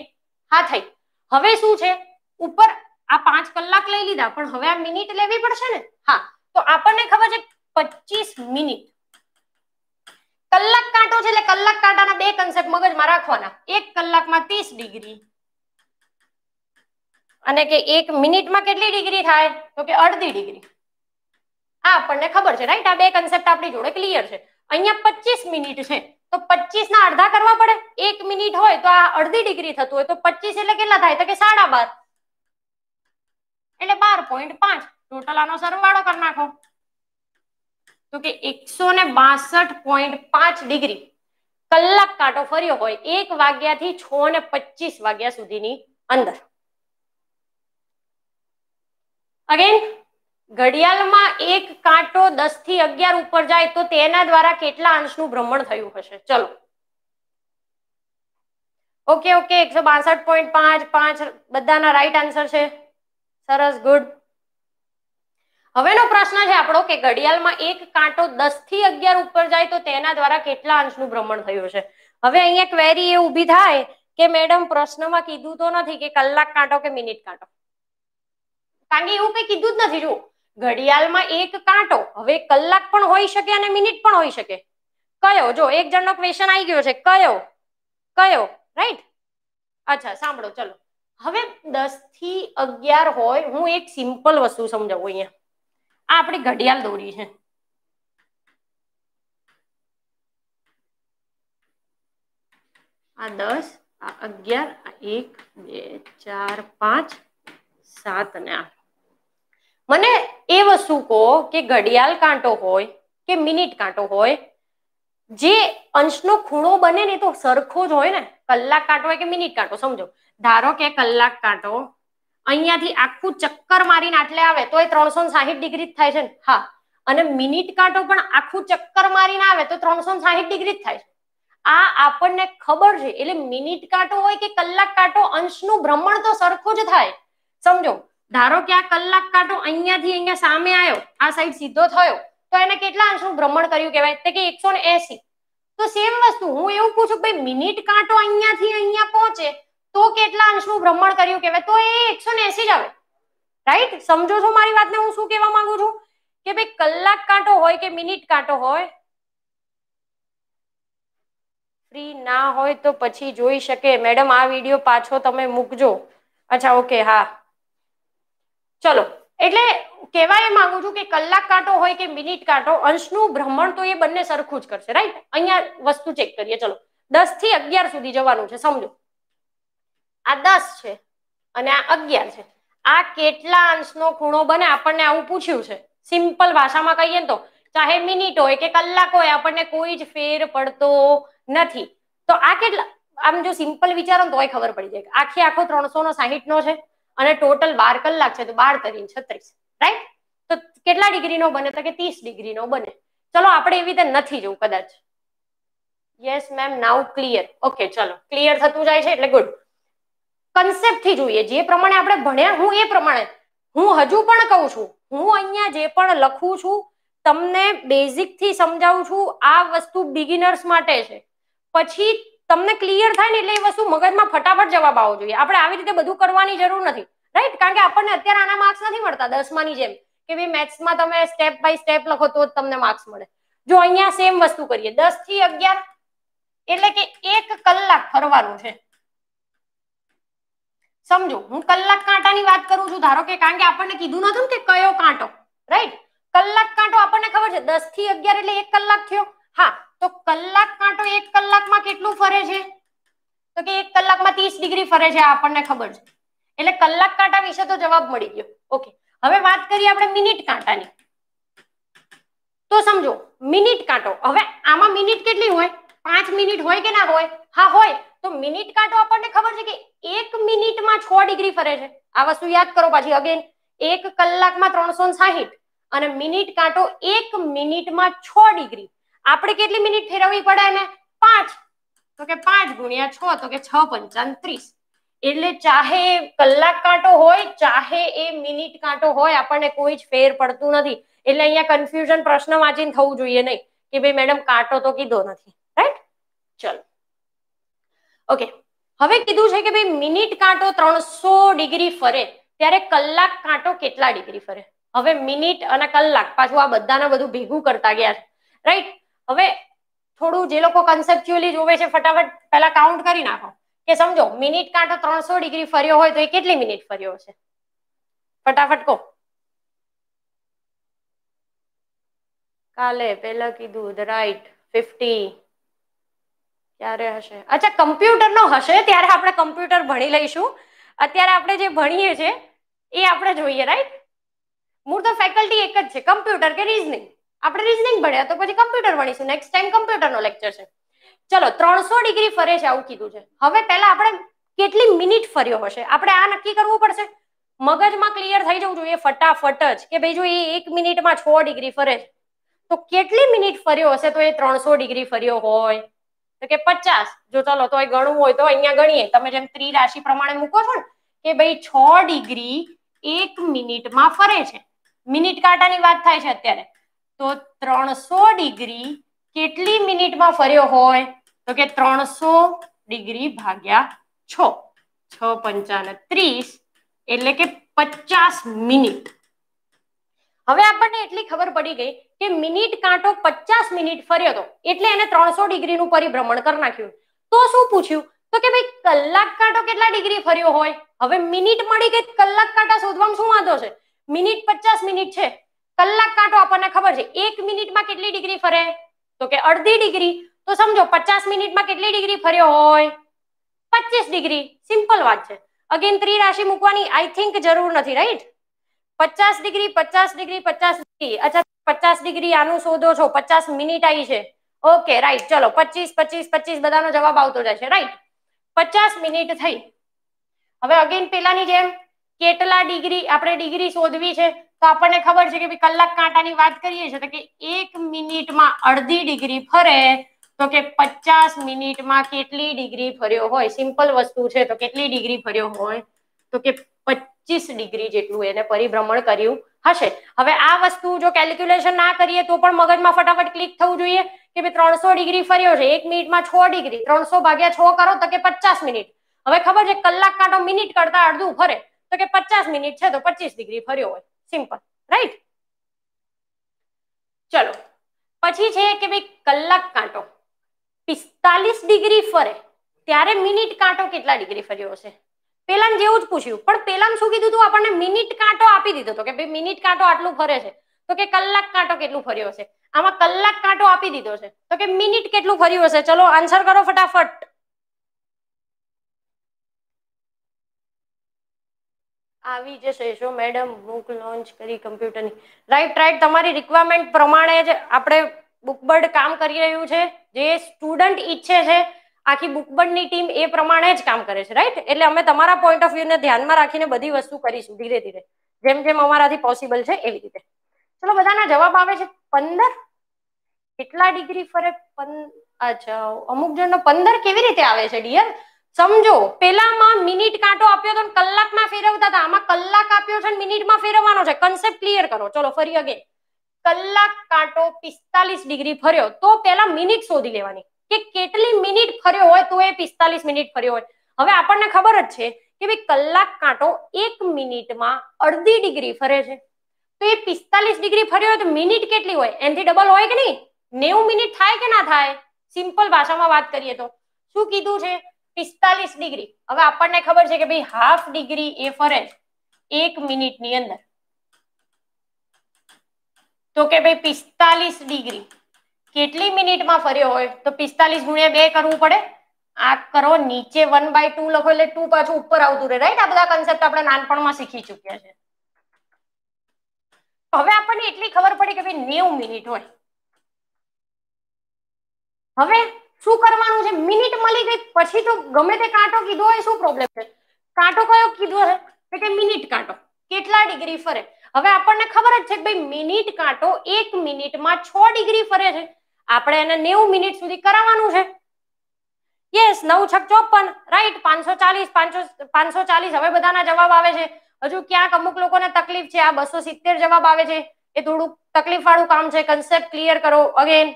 હા, થઈ. હવે શું છે? ઉપર આ પાંચ કલાક લઈ લીધા, પણ હવે આ મિનિટ લેવી પડશે ને? હા, તો આપણને ખબર છે પચીસ મિનિટ. કલાક કાંટો છે એટલે કલાક કાંટાના બે કન્સેપ્ટ મગજમાં રાખવાના. એક કલાકમાં ત્રીસ ડિગ્રી. અને કે એક મિનિટમાં કેટલી ડિગ્રી થાય? તો કે અડધી ડિગ્રી. આ આપણને ખબર છે રાઈટ આ બે કન્સેપ્ટ આપણી જોડે ક્લિયર છે. અહીંયા પચીસ મિનિટ છે. તો પચીસ ના અડધા કરવા પડે? એક મિનિટ હોય તો આ અડધી ડિગ્રી થતું હોય તો પચીસ એટલે કેટલા થાય? તો કે સાડા બાર. એટલે બાર પોઈન્ટ પાંચ. ટોટલ આનો સરવાળો કરી નાખો. તો કે એકસો ને બાસઠ પોઈન્ટ પાંચ ડિગ્રી કલાક કાંટો ફર્યો હોય, એક વાગ્યાથી છ ને પચીસ વાગ્યા સુધીની અંદર. અગેન ઘડિયાળમાં એક કાંટો દસથી અગિયાર ઉપર જાય તો તેના દ્વારા કેટલા અંશનું ભ્રમણ થયું હશે? ચલો. ઓકે ઓકે એકસો બાસઠ પોઈન્ટ પાંચ પાંચ બધાના રાઈટ આન્સર છે. સરસ ગુડ હવેનો પ્રશ્ન છે આપણો કે ઘડિયાળમાં એક કાંટો દસથી અગિયાર ઉપર જાય તો તેના દ્વારા કેટલા અંશનું ભ્રમણ થયું છે હવે અહીંયા ક્વેરી એ ઊભી થાય કે મેડમ પ્રશ્નમાં કીધું તો નથી કે કલાક કાંટો કે મિનિટ કાંટો? કારણ કે એવું કઈ કીધું જ નથી જો ઘડિયાળમાં એક કાંટો, હવે કલાક પણ હોઈ શકે અને મિનિટ પણ હોઈ શકે. કયો? જો એક જણનો ક્વેશ્ચન આવી ગયો છે, કયો? કયો? રાઈટ અચ્છા, સાંભળો, ચલો. હવે દસથી અગિયાર હોય, હું એક સિમ્પલ વસ્તુ સમજાવું અહીંયા. આ આપણી ઘડિયાળ દોરી છે. આ દસ, આ અગિયાર, આ એક, બે, ચાર, પાંચ, સાત અને આઠ. મને એ વસ્તુ કહો કે ઘડિયાળ કાંટો હોય કે મિનિટ કાંટો હોય, જે અંશનો ખૂણો બને ને તો સરખો જ હોય ને. કલાક કાંટો હોય કે મિનિટ કાંટો, સમજો. ધારો કે કલાક કાંટો અહીંયાથી આખું ચક્કર મારીને આટલે આવે, તો એ ત્રણસો સાહીઠ ડિગ્રી જ થાય છે ને. હા. અને મિનિટ કાંટો પણ આખું ચક્કર મારીને આવે, તો ત્રણસો સાહીઠ ડિગ્રી જ થાય છે. આ આપણને ખબર છે, એટલે મિનિટ કાંટો હોય કે કલાક કાંટો અંશનું ભ્રમણ તો સરખું જ થાય. સમજો. ધારો કે આ કલાક કાંટો અહીંયાથી અહીંયા સામે આવ્યો આ સાઈડ સીધો થયો, તો એને કેટલા અંશનું ભ્રમણ કર્યું કહેવાય? તો કે એકસો તો સેમ વસ્તુ, હું એવું પૂછું ભાઈ, મિનિટ કાંટો અહીંયાથી અહીંયા પહોંચે, તો કેટલા અંશનું ભ્રમણ કર્યું કહેવાય? તો એ એકસો જ આવે. રાઈટ સમજો છો મારી વાતને, હું શું કહેવા માંગુ છું? કે ભાઈ, કલાક કાંટો હોય કે મિનિટ કાંટો હોય ફ્રી ના હોય તો પછી જોઈ શકે. મેડમ, આ વીડિયો પાછો તમે મૂકજો. અચ્છા ઓકે હા. ચલો, એટલે કહેવા એ માંગુ છું કે કલાક કાંટો હોય કે મિનિટ કાંટો, અંશનું ભ્રમણ તો એ બંને સરખું જ કરશે રાઈટ અહીંયા વસ્તુ ચેક કરીએ, ચલો. દસથી અગિયાર સુધી જવાનું છે, સમજો. આ દસ છે અને આ અગિયાર છે. આ કેટલા અંશનો ખૂણો બને આપણને આવું પૂછ્યું છે. સિમ્પલ ભાષામાં કહીએ તો, ચાહે મિનિટ હોય કે કલાક હોય, આપણને કોઈ જ ફેર પડતો નથી. તો આ કેટલા, આમ જો સિમ્પલ વિચારો તો ખબર પડી જાય આખી આખો ત્રણસો નો સાહીઠ નો છે. અને ટોટલ બાર કલાક છે તો બાર તરીન છત્રીસ રાઈટ તો કેટલા ડિગ્રીનો બને તો કે ત્રીસ ડિગ્રીનો બને. ચલો, આપણે એવી રીતે નથી જવું કદાચ. Yes ma'am now clear okay ચલો. ક્લિયર થતું જાય છે એટલે ગુડ કન્સેપ્ટથી જોઈએ. જે પ્રમાણે આપણે ભણ્યા, હું એ પ્રમાણે. હું હજુ પણ કહું છું, હું અહીંયા જે પણ લખું છું, તમને બેઝિકથી સમજાવું છું, આ વસ્તુ બિગિનર્સ માટે છે. પછી તમને ક્લિયર થાય ને એટલે એ વસ્તુ મગજમાં ફટાફટ જવાબ આવવો જોઈએ. આપણે આવી રીતે બધું કરવાની જરૂર નથી. રાઈટ કારણ કે આપણને અત્યારે આના માર્ક્સ નથી મળતા, દસમાની જેમ. કે ભાઈ મેથ્સમાં તમે સ્ટેપ બાય સ્ટેપ લખો તો જ તમને માર્ક્સ મળે. જો અહીંયા સેમ વસ્તુ કરીએ, દસથી અગિયાર એટલે કે એક કલાક ફરવાનું છે. સમજો, હું કલાક કાંટાની વાત કરું છું, ધારો કે કારણ કે આપણને કીધું નતું કે કયો કાંટો. રાઈટ કલાક કાંટો આપણને ખબર છે, દસથી અગિયાર એટલે એક કલાક થયો. હા તો કલાક કાંટો એક કલાકમાં કેટલું ફરે છે? તો કે એક કલાકમાં ત્રીસ ડિગ્રી ફરે છે આપણને ખબર છે. એટલે કલાક કાંટા વિશે તો જવાબ મળી ગયો. ઓકે. હવે વાત કરીએ આપણે મિનિટ કાંટાની. તો સમજો, મિનિટ કાંટો. હવે આમાં મિનિટ કેટલી હોય? પાંચ મિનિટ હોય કે ના હોય? હા, હોય. તો મિનિટ કાંટો આપણને ખબર છે કે એક મિનિટમાં છ ડિગ્રી ફરે છે. આ વસ્તુ યાદ કરો પાછી અગેન એક કલાકમાં ત્રણસો સાહીઠ અને મિનિટ કાંટો એક મિનિટમાં છ ડિગ્રી. આપણે કેટલી મિનિટ ફેરવવી પડે ને પાંચ. તો કે પાંચ ગુણ્યા છ, તો કે છ પંચાન ત્રીસ. એટલે ચાહે કલાક કાંટો હોય, ચાહે એ મિનિટ કાંટો હોય, આપણને કોઈ જ ફેર પડતું નથી. એટલે અહીંયા કન્ફ્યુઝન પ્રશ્ન વાંચીને થવું જોઈએ નહીં. કે ભાઈ, મેડમ, કાંટો તો કીધો નથી. રાઈટ ચલો. ઓકે હવે કીધું છે કે ભાઈ, મિનિટ કાંટો ત્રણસો ડિગ્રી ફરે, ત્યારે કલાક કાંટો કેટલા ડિગ્રી ફરે? હવે મિનિટ અને કલાક પાછું આ બધાને બધું ભેગું કરતા ગયા છે. રાઈટ હવે થોડું જે લોકો કન્સેપ્ચ્યુઅલી જોવે છે ફટાફટ પહેલા કાઉન્ટ કરી નાખો. કે સમજો મિનિટ કાંટો ત્રણસો ડિગ્રી ફર્યો હોય તો એ કેટલી મિનિટ ફર્યો હશે? ફટાફટ કહો. કાલે પેલા કીધું રાઈટ ફિફ્ટી ક્યારે હશે? અચ્છા કમ્પ્યુટર નો હશે ત્યારે આપણે કમ્પ્યુટર ભણી લઈશું. અત્યારે આપણે જે ભણીએ છીએ એ આપણે જોઈએ રાઈટ મૂળ તો ફેકલ્ટી એક જ છે કમ્પ્યુટર કે રીઝનિંગ આપણે રીઝનિંગ ભણ્યા તો પછી કમ્પ્યુટર ભણીશું. નેક્સ્ટ ટાઈમ કમ્પ્યુટરનો લેક્ચર છે. ચલો, ત્રણસો ડિગ્રી ફરે છે આવું કીધું છે. હવે પહેલા આપણે કેટલી મિનિટ ફર્યો હશે? આપણે આ નક્કી કરવું પડશે. મગજમાં ક્લિયર થઈ જવું જોઈએ ફટાફટ જ કે ભાઈ જો એ એક મિનિટમાં છ ડિગ્રી ફરે છે. તો કેટલી મિનિટ ફર્યો હશે તો એ ત્રણસો ડિગ્રી ફર્યો હોય? તો કે પચાસ. જો ચલો, તો ગણવું હોય તો અહીંયા ગણીએ. તમે જેમ ત્રિરાશિ પ્રમાણે મૂકો છો ને, કે ભાઈ છ ડિગ્રી એક મિનિટમાં ફરે છે. મિનિટ કાંટાની વાત થાય છે અત્યારે. તો ત્રણસો ડિગ્રી કેટલી મિનિટમાં ફર્યો હોય? તો કે ત્રણસો ડિગ્રી ભાગ્યા છ. છ પંચાને ત્રીસ એટલે કે પચાસ મિનિટ. હવે આપણને એટલી ખબર પડી ગઈ કે મિનિટ કાંટો પચાસ મિનિટ ફર્યો હતો એટલે એને ત્રણસો ડિગ્રીનું પરિભ્રમણ કરી નાખ્યું. તો શું પૂછ્યું? તો કે ભાઈ, કલાક કાંટો કેટલા ડિગ્રી ફર્યો હોય? હવે મિનિટ મળી ગઈ કલાક કાંટા શોધવામાં શું વાંધો છે? મિનિટ પચાસ મિનિટ છે. કલાક કાંટો આપણને ખબર છે. એક મિનિટમાં કેટલી ડિગ્રી ફરે? તો કે અડધી ડિગ્રી. તો સમજો, પચાસ મિનિટમાં કેટલી ડિગ્રી ફર્યો હોય? પચીસ ડિગ્રી. સિમ્પલ વાત છે. અગેન ત્રિરાશિ મૂકવાની આઈ થિંક જરૂર નથી રાઈટ પચાસ ડિગ્રી પચાસ ડિગ્રી પચાસ ડિગ્રી. અચ્છા, પચાસ ડિગ્રી આનું શોધો છો. પચાસ મિનિટ આવી છે. ઓકે રાઈટ ચલો, પચીસ પચીસ પચીસ બધાનો જવાબ આવતો છે રાઈટ પચાસ મિનિટ થઈ. હવે અગેન પેલાની જેમ, કેટલા ડિગ્રી, આપણે ડિગ્રી શોધવી છે? તો આપણને ખબર છે કે ભાઈ કલાક કાંટાની વાત કરીએ છીએ તો કે એક મિનિટમાં અડધી ડિગ્રી ફરે તો કે પચાસ મિનિટમાં કેટલી ડિગ્રી ફર્યો હોય? સિમ્પલ વસ્તુ છે તો કેટલી ડિગ્રી ફર્યો હોય? તો કે પચીસ ડિગ્રી જેટલું એને પરિભ્રમણ કર્યું હશે. હવે આ વસ્તુ જો કેલ્ક્યુલેશન ના કરીએ તો પણ મગજમાં ફટાફટ ક્લિક થવું જોઈએ કે ભાઈ ત્રણસો ડિગ્રી ફર્યો છે. એક મિનિટમાં છ ડિગ્રી, ત્રણસો ભાગ્યા છ કરો તો કે પચાસ મિનિટ. હવે ખબર છે કલાક કાંટો મિનિટ કરતા અડધું ફરે તો કે પચાસ મિનિટ છે તો પચીસ ડિગ્રી ફર્યો હોય. સિમ્પલ રાઈટ ચલો, પછી છે કે ભાઈ કલાક કાંટો. પિસ્તાલીસ ડિગ્રી ફરે, ત્યારે મિનિટ કાંટો કેટલા ડિગ્રી ફર્યો હશે? પેલા જેવું જ પૂછ્યું, પણ પેલા શું કીધું તું? આપણને મિનિટ કાંટો આપી દીધો તો કે ભાઈ મિનિટ કાંટો આટલું ફરે છે. તો કે કલાક કાંટો કેટલું ફર્યો હશે? આમાં કલાક કાંટો આપી દીધો છે. તો કે મિનિટ કેટલું ફર્યું હશે? ચલો આન્સર કરો ફટાફટ. આવી જશે. શો મેડમ બુક લોન્ચ કરી કમ્પ્યુટરની રાઈટ રાઈટ તમારી રિક્વાયરમેન્ટ પ્રમાણે જ આપણે બુકબર્ડ કામ કરી રહ્યું છે. જે સ્ટુડન્ટ ઈચ્છે છે, આખી બુકબર્ડની ટીમ એ પ્રમાણે જ કામ કરે છે. રાઈટ એટલે અમે તમારા પોઈન્ટ ઓફ વ્યૂને ધ્યાનમાં રાખીને બધી વસ્તુ કરીશું ધીરે ધીરે. જેમ જેમ અમારાથી પોસિબલ છે એવી રીતે. ચલો, બધાના જવાબ આવે છે પંદર? કેટલા ડિગ્રી ફરે અચ્છા, અમુક જણનો પંદર કેવી રીતે આવે છે ડિયર સમજો પેલામાં મિનિટ કાંટો આપ્યો તો કલાકમાં ફેરવતા હતા. આમાં કલાક આપ્યો છે મિનિટમાં ફેરવવાનો છે. કન્સેપ્ટ ક્લિયર કરો. ચલો, ફરી અગેન કલાક કાંટો પિસ્તાલીસ ડિગ્રી ફર્યો તો પેલા મિનિટ શોધી લેવાની. કે કેટલી મિનિટ ફર્યો હોય તો એ પિસ્તાલીસ મિનિટ ફર્યો હોય. હવે આપણને ખબર જ છે કે ભાઈ કલાક કાંટો એક મિનિટમાં અડધી ડિગ્રી ફરે છે. તો એ પિસ્તાલીસ ડિગ્રી ફર્યો હોય તો મિનિટ કેટલી હોય? એનથી ડબલ હોય કે નહીં? નેવું મિનિટ થાય કે ના થાય? સિમ્પલ ભાષામાં વાત કરીએ તો. શું કીધું છે? પિસ્તાલીસ ડિગ્રી. હવે આપણને ખબર છે કે ભાઈ હાફ ડિગ્રી એ ફરે એક મિનિટની અંદર. તો કે ભાઈ પિસ્તાલીસ ડિગ્રી. કેટલી મિનિટમાં ફર્યો હોય? તો પિસ્તાલીસ ગુણ્યા બે કરવું પડે. આ કરો નીચે વન બાય ટુ લખો એટલે ટુ પાછું ઉપર આવતું રહે. રાઈટ આ બધા કન્સેપ્ટ આપણે નાનપણમાં શીખી ચુક્યા છે. હવે આપણને એટલી ખબર પડી કે ભાઈ નેવું મિનિટ હોય. હવે શું કરવાનું છે? મિનિટ મળી ગઈ, પછી તો ગમે તે કાંટો કીધો હોય, શું પ્રોબ્લેમ છે? કાંટો કયો કીધો છે? કે મિનિટ કાંટો. કેટલા ડિગ્રી ફરે? હવે આપણને ખબર જ છે કે ભાઈ મિનિટ કાંટો એક મિનિટમાં છ ડિગ્રી ફરે છે. આપણે એને નેવું મિનિટ સુધી કરાવવાનું છે. યસ નવ છક ચોપન. રાઈટ પાંચસો ચાલીસ, પાંચસો પાંચસો ચાલીસ. હવે બધાના જવાબ આવે છે. હજુ ક્યાંક અમુક લોકોને તકલીફ છે. આ બસો સિત્તેર જવાબ આવે છે. એ થોડુંક તકલીફ વાળું કામ છે. કન્સેપ્ટ ક્લિયર કરો. અગેન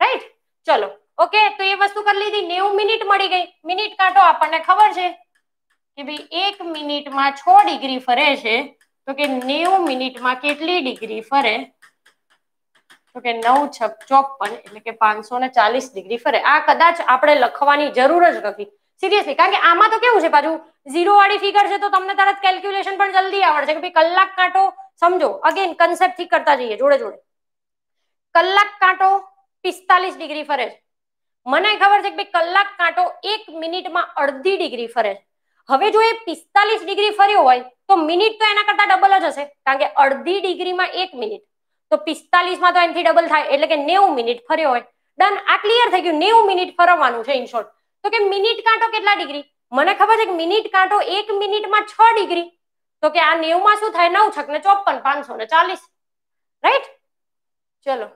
રાઈટ ચલો. ઓકે તો એ વસ્તુ કરી લીધી. નેવું મિનિટ મળી ગઈ. મિનિટ કાંટો આપણને ખબર છે કે ભાઈ એક મિનિટમાં છ ડિગ્રી ફરે છે. તો કે નેવું મિનિટમાં કેટલી ડિગ્રી ફરે? તો કે નવ છક ચોપન એટલે કે પાંચસો ને ચાલીસ ડિગ્રી ફરે. આ કદાચ આપણે લખવાની જરૂર જ નથી. સિરિયસલી કારણ કે આમાં તો કેવું છે પાછું? ઝીરો વાળી ફિગર છે તો તમને તરત કેલ્ક્યુલેશન પણ જલ્દી આવડશે કે ભાઈ કલાક કાંટો સમજો. અગેન કન્સેપ્ટથી કરતા જઈએ, જોડે જોડે. કલાક કાંટો પિસ્તાલીસ ડિગ્રી ફરે છે. મને ખબર છે કે કલાક કાંટો એક મિનિટમાં અડધી ડિગ્રી ફરે છે. હવે જો એ પિસ્તાલીસ ડિગ્રી ફર્યો હોય, તો મિનિટ તો એના કરતા ડબલ જ હશે, કારણ કે અડધી ડિગ્રીમાં એક મિનિટ. તો પિસ્તાલીસમાં તો એનાથી ડબલ થાય, એટલે કે નેવું મિનિટ ફર્યો હોય. ડન, આ ક્લિયર થઈ ગયું, નેવું મિનિટ ફરવાનું છે ઇન શોર્ટ તો કે મિનિટ કાંટો કેટલા ડિગ્રી? મને ખબર છે કે મિનિટ કાંટો એક મિનિટમાં છ ડિગ્રી. તો કે આ નેવું માં શું થાય? નવ છક ને ચોપન, પાંચસો ને ચાલીસ. રાઈટ? ચલો.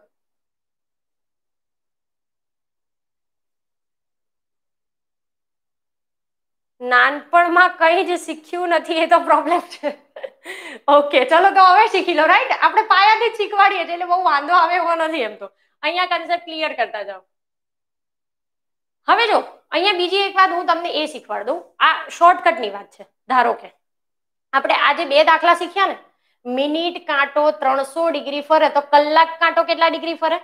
નાનપણમાં કઈ જ શીખ્યું નથી, એ તો પ્રોબ્લેમ છે. ઓકે ચલો તો હવે શીખી લો રાઈટ આપણે પાયાથી જ શીખવાડીએ એટલે બહુ વાંધો આવે એવો નથી એમ તો. અહીંયા કન્સેપ્ટ ક્લિયર કરતા જાઓ. હવે જો, અહીંયા બીજી એક વાત હું તમને એ શીખવાડ દઉં. આ શોર્ટકટની વાત છે, ધારો કે. આપણે આજે બે દાખલા શીખ્યા ને. મિનિટ કાંટો ત્રણસો ડિગ્રી ફરે, તો કલાક કાંટો કેટલા ડિગ્રી ફરે?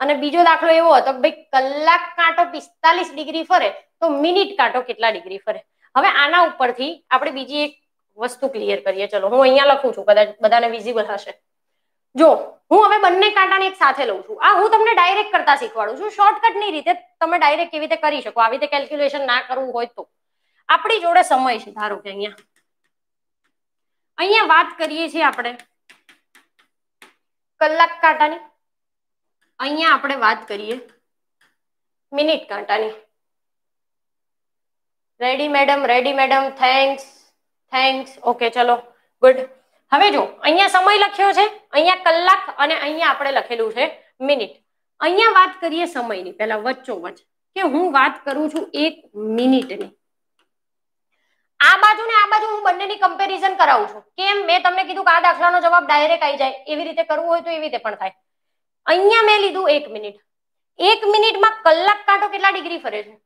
અને બીજો દાખલો એવો હતો કે ભાઈ, કલાક કાંટો પિસ્તાલીસ ડિગ્રી ફરે તો મિનિટ કાંટો કેટલા ડિગ્રી ફરે? હવે આના ઉપરથી આપણે બીજી એક વસ્તુ ક્લિયર કરીએ. ચલો, હું અહીંયા લખું છું, કદાચ બધાને વિઝિબલ હશે. જો, હું હવે બંને કાંટાને એક સાથે લઉં છું. આ હું તમને ડાયરેક્ટ કરતા શીખવાડું છું. શોર્ટકટની રીતે તમે ડાયરેક્ટ કેવી રીતે કરી શકો? આવી રીતે કેલ્ક્યુલેશન ના કરવું હોય તો. આપણી જોડે સમય છે, ધારો કે અહીંયા. અહીંયા વાત કરીએ છીએ આપણે કલાક કાંટાની. અહીંયા આપણે વાત કરીએ મિનિટ કાંટાની. Ready madam ready madam thanks thanks okay ચલો. ગુડ હવે જો અહીંયા સમય લખ્યો છે, અહીંયા કલાક અને અહીંયા આપણે લખેલું છે મિનિટ. અહીંયા વાત કરીએ સમયની, પહેલા વચ્ચો વચ્ચ કે હું વાત કરું છું એક મિનિટની. આ બાજુ ને આ બાજુ હું બંનેની કમ્પેરિઝન કરાવું છું. કેમ? મેં તમને કીધું કે આ દાખલાનો જવાબ ડાયરેક્ટ આવી જાય. એવી રીતે કરવું હોય તો એવી રીતે પણ થાય. અહીંયા મેં લીધું એક મિનિટ. એક મિનિટમાં કલાક કાંટો કેટલા ડિગ્રી ફરે છે?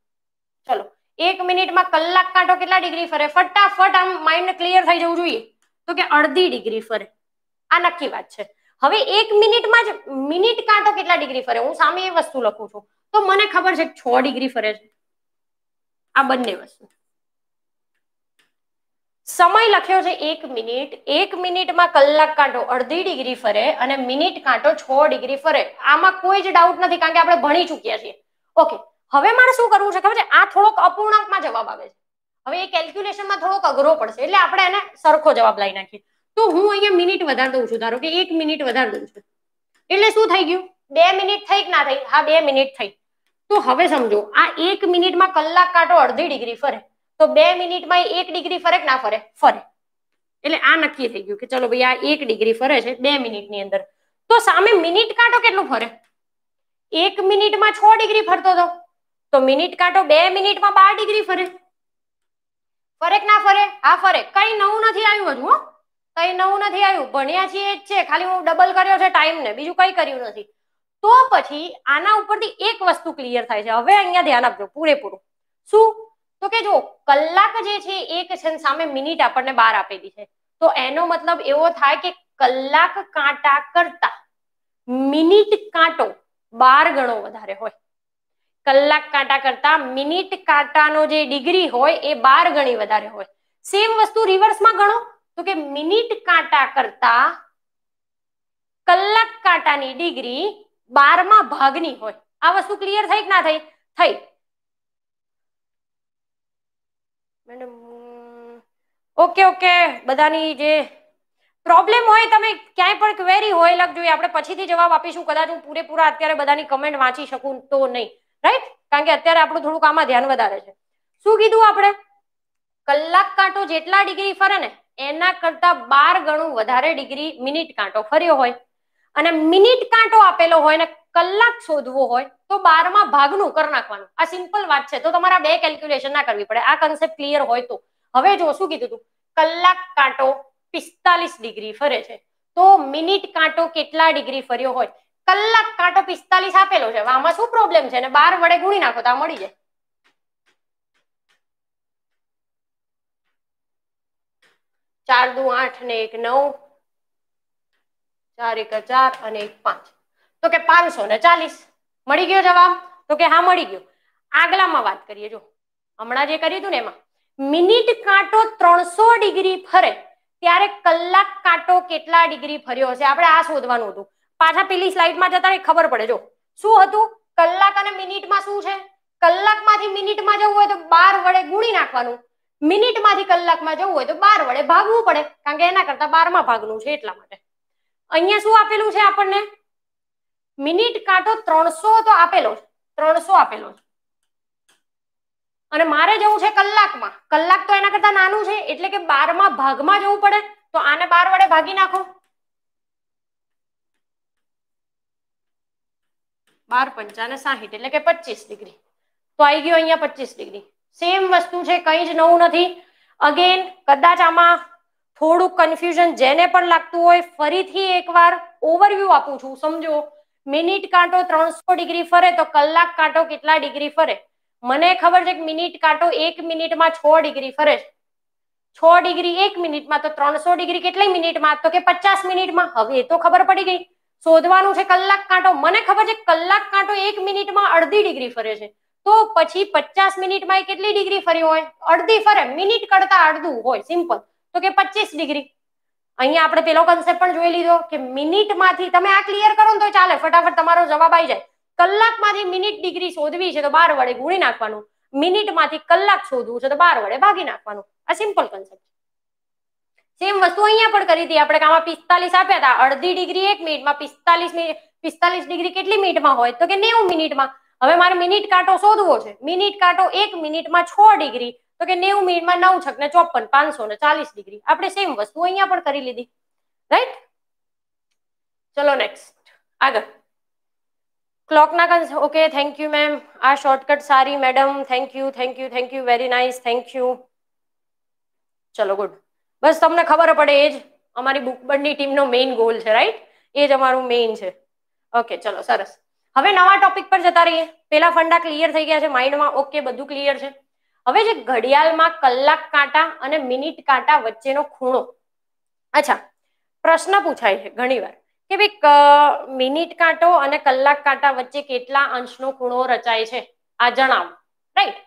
ચલો. એક મિનિટમાં કલાક કાંટો કેટલા ડિગ્રી ફરે? ફટાફટ આમ માઇન્ડ ક્લિયર થઈ જવું જોઈએ. તો કે અડધી ડિગ્રી ફરે. આ નક્કી વાત છે. હવે એક મિનિટમાં જ મિનિટ કાંટો કેટલા ડિગ્રી ફરે? હું સામે એ વસ્તુ લખું છું. તો મને ખબર છે છ ડિગ્રી ફરે છે. આ બંને વસ્તુ. સમય લખ્યો છે એક મિનિટ. એક મિનિટમાં કલાક કાંટો અડધી ડિગ્રી ફરે અને મિનિટ કાંટો છ ડિગ્રી ફરે. આમાં કોઈ જ ડાઉટ નથી, કારણ કે આપણે ભણી ચૂક્યા છીએ. ઓકે હવે મારે શું કરવું છે? ખબર છે? આ થોડોક અપૂર્ણાંકમાં જવાબ આવે છે. હવે એ કેલ્ક્યુલેશનમાં થોડોક અઘરો પડશે, એટલે આપણે એને સરખો જવાબ લઈ નાખીએ. તો હું અહીંયા મિનિટ વધારી દઉં છું, ધારો કે એક મિનિટ વધારી દઉં છું. એટલે શું થઈ ગયું? બે મિનિટ થઈ કે ના થઈ? હા, બે મિનિટ થઈ. તો હવે સમજો, આ એક મિનિટમાં કલાક કાંટો અડધી ડિગ્રી ફરે. તો બે મિનિટમાં એક ડિગ્રી ફરે કે ના ફરે? ફરે. એટલે આ નક્કી થઈ ગયું કે ચલો ભાઈ આ એક ડિગ્રી ફરે છે બે મિનિટની અંદર. તો સામે મિનિટ કાંટો કેટલું ફરે? એક મિનિટમાં છ ડિગ્રી ફરતો હતો તો મિનિટ કાંટો બે મિનિટમાં બાર ડિગ્રી ફરે. આ ફરે? હા, ફરે. કઈ નવું નથી આવ્યું હજુ કઈ નવું નથી આવ્યું. ભણ્યા છીએ જ છે. ખાલી હું ડબલ કર્યો છે ટાઈમ ને. બીજું કઈ કર્યું નથી. તો પછી આના ઉપરથી એક વસ્તુ ક્લિયર થાય છે. હવે અહીંયા ધ્યાન આપજો, પૂરેપૂરું. શું? તો કે જો, કલાક જે છે એક છે સામે મિનિટ આપણને બાર આપેલી છે. તો એનો મતલબ એવો થાય કે કલાક કાંટા કરતા મિનિટ કાંટો બાર ગણો વધારે હોય. કલાક કાંટા કરતા મિનિટ કાંટાનો જે ડિગ્રી હોય એ બાર ગણી વધારે હોય. સેમ વસ્તુ રિવર્સમાં ગણો. તો કે મિનિટ કાંટા કરતા કલાક કાંટાની ડિગ્રી બારમાં ભાગની હોય. આ વસ્તુ ક્લિયર થઈ કે ના થઈ? થઈ. ઓકે ઓકે બધાની જે પ્રોબ્લેમ હોય, તમે ક્યાંય પણ ક્વેરી હોય લખજો આપણે પછીથી જવાબ આપીશું. કદાચ હું પૂરેપૂરા અત્યારે બધાની કમેન્ટ વાંચી શકું તો નહીં. રાઈટ કારણ કે અત્યારે આપણું થોડુંક આમાં ધ્યાન વધારે છે. શું કીધું આપણે? કલાક કાંટો જેટલા ડિગ્રી ફરે ને, એના કરતા બાર ગણું વધારે ડિગ્રી મિનિટ કાંટો ફર્યો હોય. અને મિનિટ કાંટો આપેલો હોય ને, કલાક શોધવો હોય, તો બારમાં ભાગનું કરી નાખવાનું. આ સિમ્પલ વાત છે. તો તમારા બે કેલ્ક્યુલેશન ના કરવી પડે. આ કન્સેપ્ટ ક્લિયર હોય તો. હવે જો, શું કીધું તું? કલાક કાંટો પિસ્તાલીસ ડિગ્રી ફરે છે. તો મિનિટ કાંટો કેટલા ડિગ્રી ફર્યો હોય? કલાક કાંટો પિસ્તાલીસ આપેલો છે. આમાં શું પ્રોબ્લેમ છે? ને બાર વડે ગુણી નાખો તો આ મળી જાય. ચાર દુ આઠ ને એક નવ, ચાર એક ચાર અને એક પાંચ. તો કે પાંચસો ને ચાલીસ. મળી ગયો જવાબ? તો કે હા, મળી ગયો. આગલામાં વાત કરીએ, જો. હમણાં જે કર્યું હતું ને એમાં, મિનિટ કાંટો ત્રણસો ડિગ્રી ફરે, ત્યારે કલાક કાંટો કેટલા ડિગ્રી ફર્યો હશે? આપણે આ શોધવાનું હતું. પાછા પેલી સ્લાઇડમાં જતા ખબર પડે. જો, શું હતું? કલાક અને મિનિટમાં શું છે? કલાકમાંથી મિનિટમાં જવું હોય તો બાર વડે ગુણી નાખવાનું. મિનિટમાંથી કલાકમાં જવું હોય તો બાર વડે ભાગવું પડે, કારણ કે એના કરતા બારમાં ભાગનું છે એટલા માટે. અહીંયા શું આપેલું છે આપણને? મિનિટ કાંટો ત્રણસો તો આપેલો છે. ત્રણસો આપેલો છે. અને મારે જવું છે કલાકમાં. કલાક તો એના કરતા નાનું છે, એટલે કે બારમાં ભાગમાં જવું પડે. તો આને બાર વડે ભાગી નાખો. બાર પંચાને સાહીઠ, એટલે કે પચીસ ડિગ્રી. તો આવી ગયો અહીંયા પચીસ ડિગ્રી. સેમ વસ્તુ છે, કઈ જ નવું નથી. અગેન કદાચ આમાં થોડુંક કન્ફ્યુઝન જેને પણ લાગતું હોય, ફરીથી એકવાર ઓવરવ્યુ આપું છું, સમજો. મિનિટ કાંટો ત્રણસો ડિગ્રી ફરે તો કલાક કાંટો કેટલા ડિગ્રી ફરે? મને ખબર છે કે મિનિટ કાંટો એક મિનિટમાં છ ડિગ્રી ફરે છે. છ ડિગ્રી એક મિનિટમાં તો ત્રણસો ડિગ્રી કેટલી મિનિટમાં? તો કે પચાસ મિનિટમાં? હવે તો ખબર પડી ગઈ. શોધવાનું છે કલાક કાંટો. મને ખબર છે કલાક કાંટો એક મિનિટમાં અડધી ડિગ્રી ફરે છે. તો પછી પચાસ મિનિટમાં એ કેટલી ડિગ્રી ફરી હોય? અડધી ફરે. મિનિટ કરતા અડધું હોય. સિમ્પલ. તો કે પચીસ ડિગ્રી. અહીંયા આપણે પેલો કન્સેપ્ટ પણ જોઈ લીધો કે મિનિટમાંથી તમે આ ક્લિયર કરો ને તો ચાલે. ફટાફટ તમારો જવાબ આવી જાય. કલાકમાંથી મિનિટ ડિગ્રી શોધવી છે તો બાર વડે ગુણી નાખવાનું. મિનિટમાંથી કલાક શોધવું છે તો બાર વડે ભાગી નાખવાનું. આ સિમ્પલ કન્સેપ્ટ સેમ વસ્તુ અહીંયા પણ કરી હતી. આપણે આમાં પિસ્તાલીસ આપ્યા હતા. અડધી ડિગ્રી એક મિનિટમાં, પિસ્તાલીસ પિસ્તાલીસ ડિગ્રી કેટલી મિનિટમાં હોય? તો કે નેવું મિનિટમાં. હવે મારે મિનિટ કાંટો શોધવો છે. મિનિટ કાંટો એક મિનિટમાં છ ડિગ્રી, તો કે નેવું મિનિટમાં નવ છક ને ચોપન, પાંચસો ને ચાલીસ ડિગ્રી. આપણે સેમ વસ્તુ અહીંયા પણ કરી લીધી. રાઈટ ચલો નેક્સ્ટ આગળ. ક્લોકના કન્સ ઓકે થેન્ક યુ મેમ આ શોર્ટકટ સારી madam thank you thank you thank you very nice thank you ચલો ગુડ બસ તમને ખબર પડે એ જ. અમારી બુક બંડની ટીમનો મેઇન ગોલ છે રાઈટ એ જ અમારું મેઇન છે. ઓકે ચલો, સરસ. હવે નવા ટોપિક પર જતા રહીએ. પેલા ફંડા ક્લિયર થઈ ગયા છે માઇન્ડમાં ઓકે બધું ક્લિયર છે. હવે જે ઘડિયાળમાં કલાક કાંટા અને મિનિટ કાંટા વચ્ચેનો ખૂણો. અચ્છા, પ્રશ્ન પૂછાય છે ઘણીવાર કે ભાઈ મિનિટ કાંટો અને કલાક કાંટા વચ્ચે કેટલા અંશનો ખૂણો રચાય છે? આ જણાવો. રાઈટ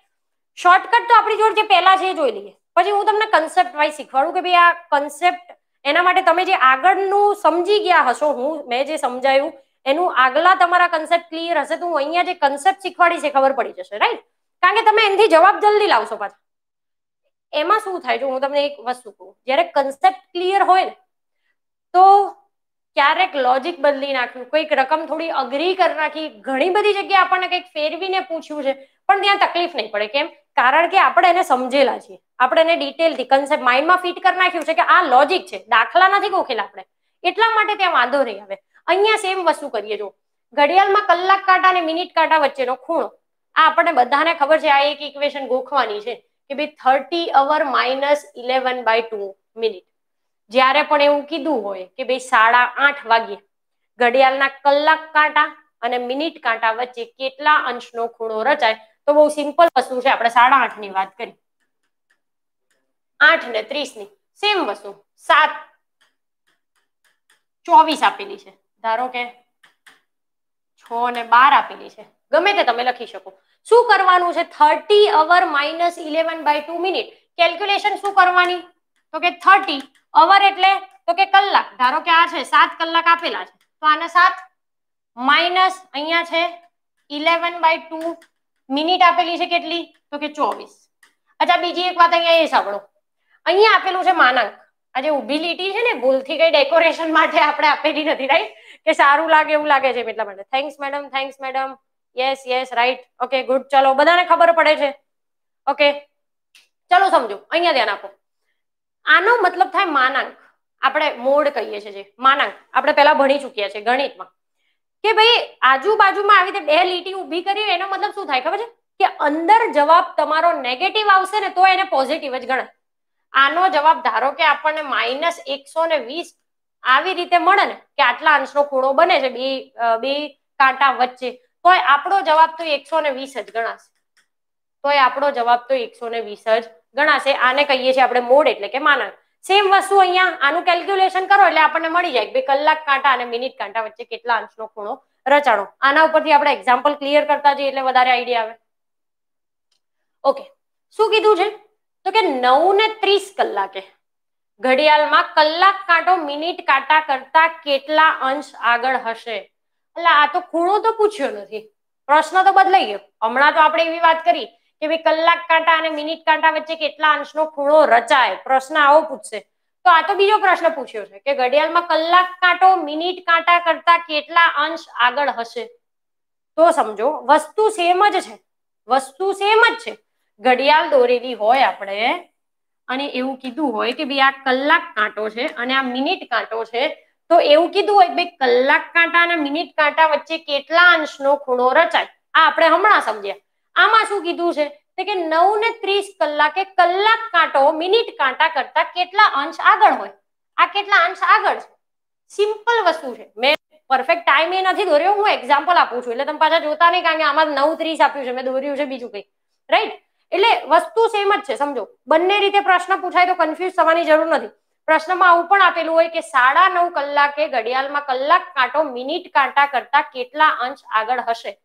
શોર્ટકટ તો આપણી જોડે જે પહેલા છે એ જોઈ લઈએ. પછી હું તમને કન્સેપ્ટ વાઇઝ શીખવાડું કે ભાઈ આ કન્સેપ્ટ એના માટે તમે જે આગળનું સમજી ગયા હશો, હું, મેં જે સમજાયું, એનું આગલા તમારા કન્સેપ્ટ ક્લિયર હશે તો હું અહીંયા જે કન્સેપ્ટ શીખવાડી છે ખબર પડી જશે રાઈટ કારણ કે તમે એનાથી જવાબ જલ્દી લાવશો પાછા. એમાં શું થાય જો હું તમને એક વસ્તુ કહું, જ્યારે કન્સેપ્ટ ક્લિયર હોય ને, તો ક્યારેક લોજિક બદલી નાખ્યું, કોઈક રકમ થોડી અઘરી કરી નાખી, ઘણી બધી જગ્યાએ આપણને કંઈક ફેરવીને પૂછ્યું છે, પણ ત્યાં તકલીફ નહીં પડે. કેમ? કારણ કે આપણે એને સમજેલા છીએ. આપણે એને ડિટેલથી કન્સેપ્ટ માઇન્ડમાં ફિટ કરી નાખ્યું છે કે આ લોજિક છે. દાખલા નથી ગોખેલા આપણે. એટલા માટે ત્યાં વાંધો નહીં આવે. અહીંયા સેમ વસ્તુ કરીએ જો. ઘડિયાળમાં કલાક કાંટા અને મિનિટ કાંટા વચ્ચેનો ખૂણો. આ આપણને બધાને ખબર છે, આ એક ઇક્વેશન ગોખવાની છે કે ભાઈ thirty hour minus eleven by two minute જ્યારે પણ એવું કીધું હોય કે ભાઈ સાડા આઠ વાગ્યે ઘડિયાળના કલાક કાંટા અને મિનિટ કાંટા વચ્ચે કેટલા અંશનો ખૂણો રચાય, તો બહુ સિમ્પલ વસ્તુ છે. આપણે સાડા આઠની વાત કરી. આઠ ને ત્રીસની સેમ વસ્તુ. સાત. ચોવીસ આપેલી છે. ધારો કે છ ને બાર આપેલી છે. ગમે તે તમે લખી શકો. શું કરવાનું છે? Thirty hour minus eleven by two minute. Calculation શું કરવાની? તો કે થર્ટી અવર એટલે તો કે કલાક. ધારો કે આ છે, સાત કલાક આપેલા છે. તો આને સાત માઇનસ અહીંયા છે ઇલેવન બાય ટુ મિનિટ આપેલી છે કેટલી? તો કે ચોવીસ. અચ્છા, બીજી એક વાત અહીંયા એ સાંભળો. અહીંયા આપેલું છે માનાંક. આ જે ઊભી લીટી છે ને, ભૂલથી કઈ ડેકોરેશન માટે આપણે આપેલી નથી રાઈટ કે સારું લાગે, એવું લાગે છે એટલા માટે. Thanks madam thanks madam yes yes right okay good ચલો, બધાને ખબર પડે છે. ઓકે ચલો, સમજો. અહીંયા ધ્યાન આપો. આનો મતલબ થાય માનાંક. આપણે મોડ કહીએ છીએ જે. માનાંક. આપણે પહેલા ભણી ચૂક્યા છે ગણિતમાં. કે ભાઈ, આજુબાજુમાં આવી રીતે બે લીટી ઊભી કરી એનો મતલબ શું થાય? ખબર છે? કે અંદર જવાબ તમારો નેગેટિવ આવશે ને, તો એને પોઝિટિવ જ ગણાય. આનો જવાબ ધારો કે આપણને માઇનસ એકસો ને વીસ આવી રીતે મળે ને, કે આટલા અંશનો ખૂણો બને છે, બે બે કાંટા વચ્ચે તો આપણો જવાબ તો એકસો ને વીસ જ ગણાશે. તો આપણો જવાબ તો એકસો ને વીસ જ ગણાશે. આને કહીએ છીએ આપણે મોડ એટલે કે માનક. સેમ વસ્તુ અહીંયા, આનું કેલ્ક્યુલેશન કરો એટલે આપણને મળી જાય બે કલાક કાંટા અને મિનિટ કાંટા વચ્ચે કેટલા અંશનો ખૂણો રચાણો. આના ઉપરથી આપણે એક્ઝામ્પલ ક્લિયર કરતા જઈએ એટલે વધારે આઈડિયા આવે. ઓકે શું કીધું છે? તો કે નવ ને ત્રીસ કલાકે. ઘડિયાળમાં કલાક કાંટો મિનિટ કાંટા કરતા કેટલા અંશ આગળ હશે? એટલે આ તો ખૂણો તો પૂછ્યો નથી. પ્રશ્ન તો બદલાઈ ગયો. હમણાં તો આપણે એવી વાત કરી કે ભાઈ કલાક કાંટા અને મિનિટ કાંટા વચ્ચે કેટલા અંશનો ખૂણો રચાય? પ્રશ્ન આવો પૂછશે. તો આ તો બીજો પ્રશ્ન પૂછ્યો છે કે ઘડિયાળમાં કલાક કાંટો, મિનિટ કાંટા કરતા કેટલા અંશ આગળ હશે? તો સમજો, વસ્તુ સેમ જ છે. વસ્તુ સેમ જ છે. ઘડિયાળ દોરેલી હોય આપણે, અને એવું કીધું હોય કે ભાઈ આ કલાક કાંટો છે અને આ મિનિટ કાંટો છે, તો એવું કીધું હોય ભાઈ કલાક કાંટા અને મિનિટ કાંટા વચ્ચે કેટલા અંશનો ખૂણો રચાય? આ આપણે હમણાં સમજ્યા. આમાં શું કીધું છે? કે નવ ને ત્રીસ કલાકે કલાક કાંટો, મિનિટ કાંટા કરતા કેટલા અંશ આગળ હોય? આ કેટલા અંશ આગળ છે? સિમ્પલ વસ્તુ છે. મેં પરફેક્ટ ટાઈમ એ નથી દોર્યો, હું એક્ઝામ્પલ આપું છું. એટલે તમે પાછા જોતા નહીં કારણ કે આમાં નવ ત્રીસ આપ્યું છે, મેં દોર્યું છે બીજું કંઈક રાઈટ એટલે વસ્તુ સેમ જ છે, સમજો. બંને રીતે પ્રશ્ન પૂછાય તો કન્ફ્યુઝ થવાની જરૂર નથી. પ્રશ્નમાં આવું પણ આપેલું હોય કે સાડા નવ કલાકે ઘડિયાળમાં કલાક કાંટો મિનિટ કાંટા કરતા કેટલા અંશ આગળ હશે?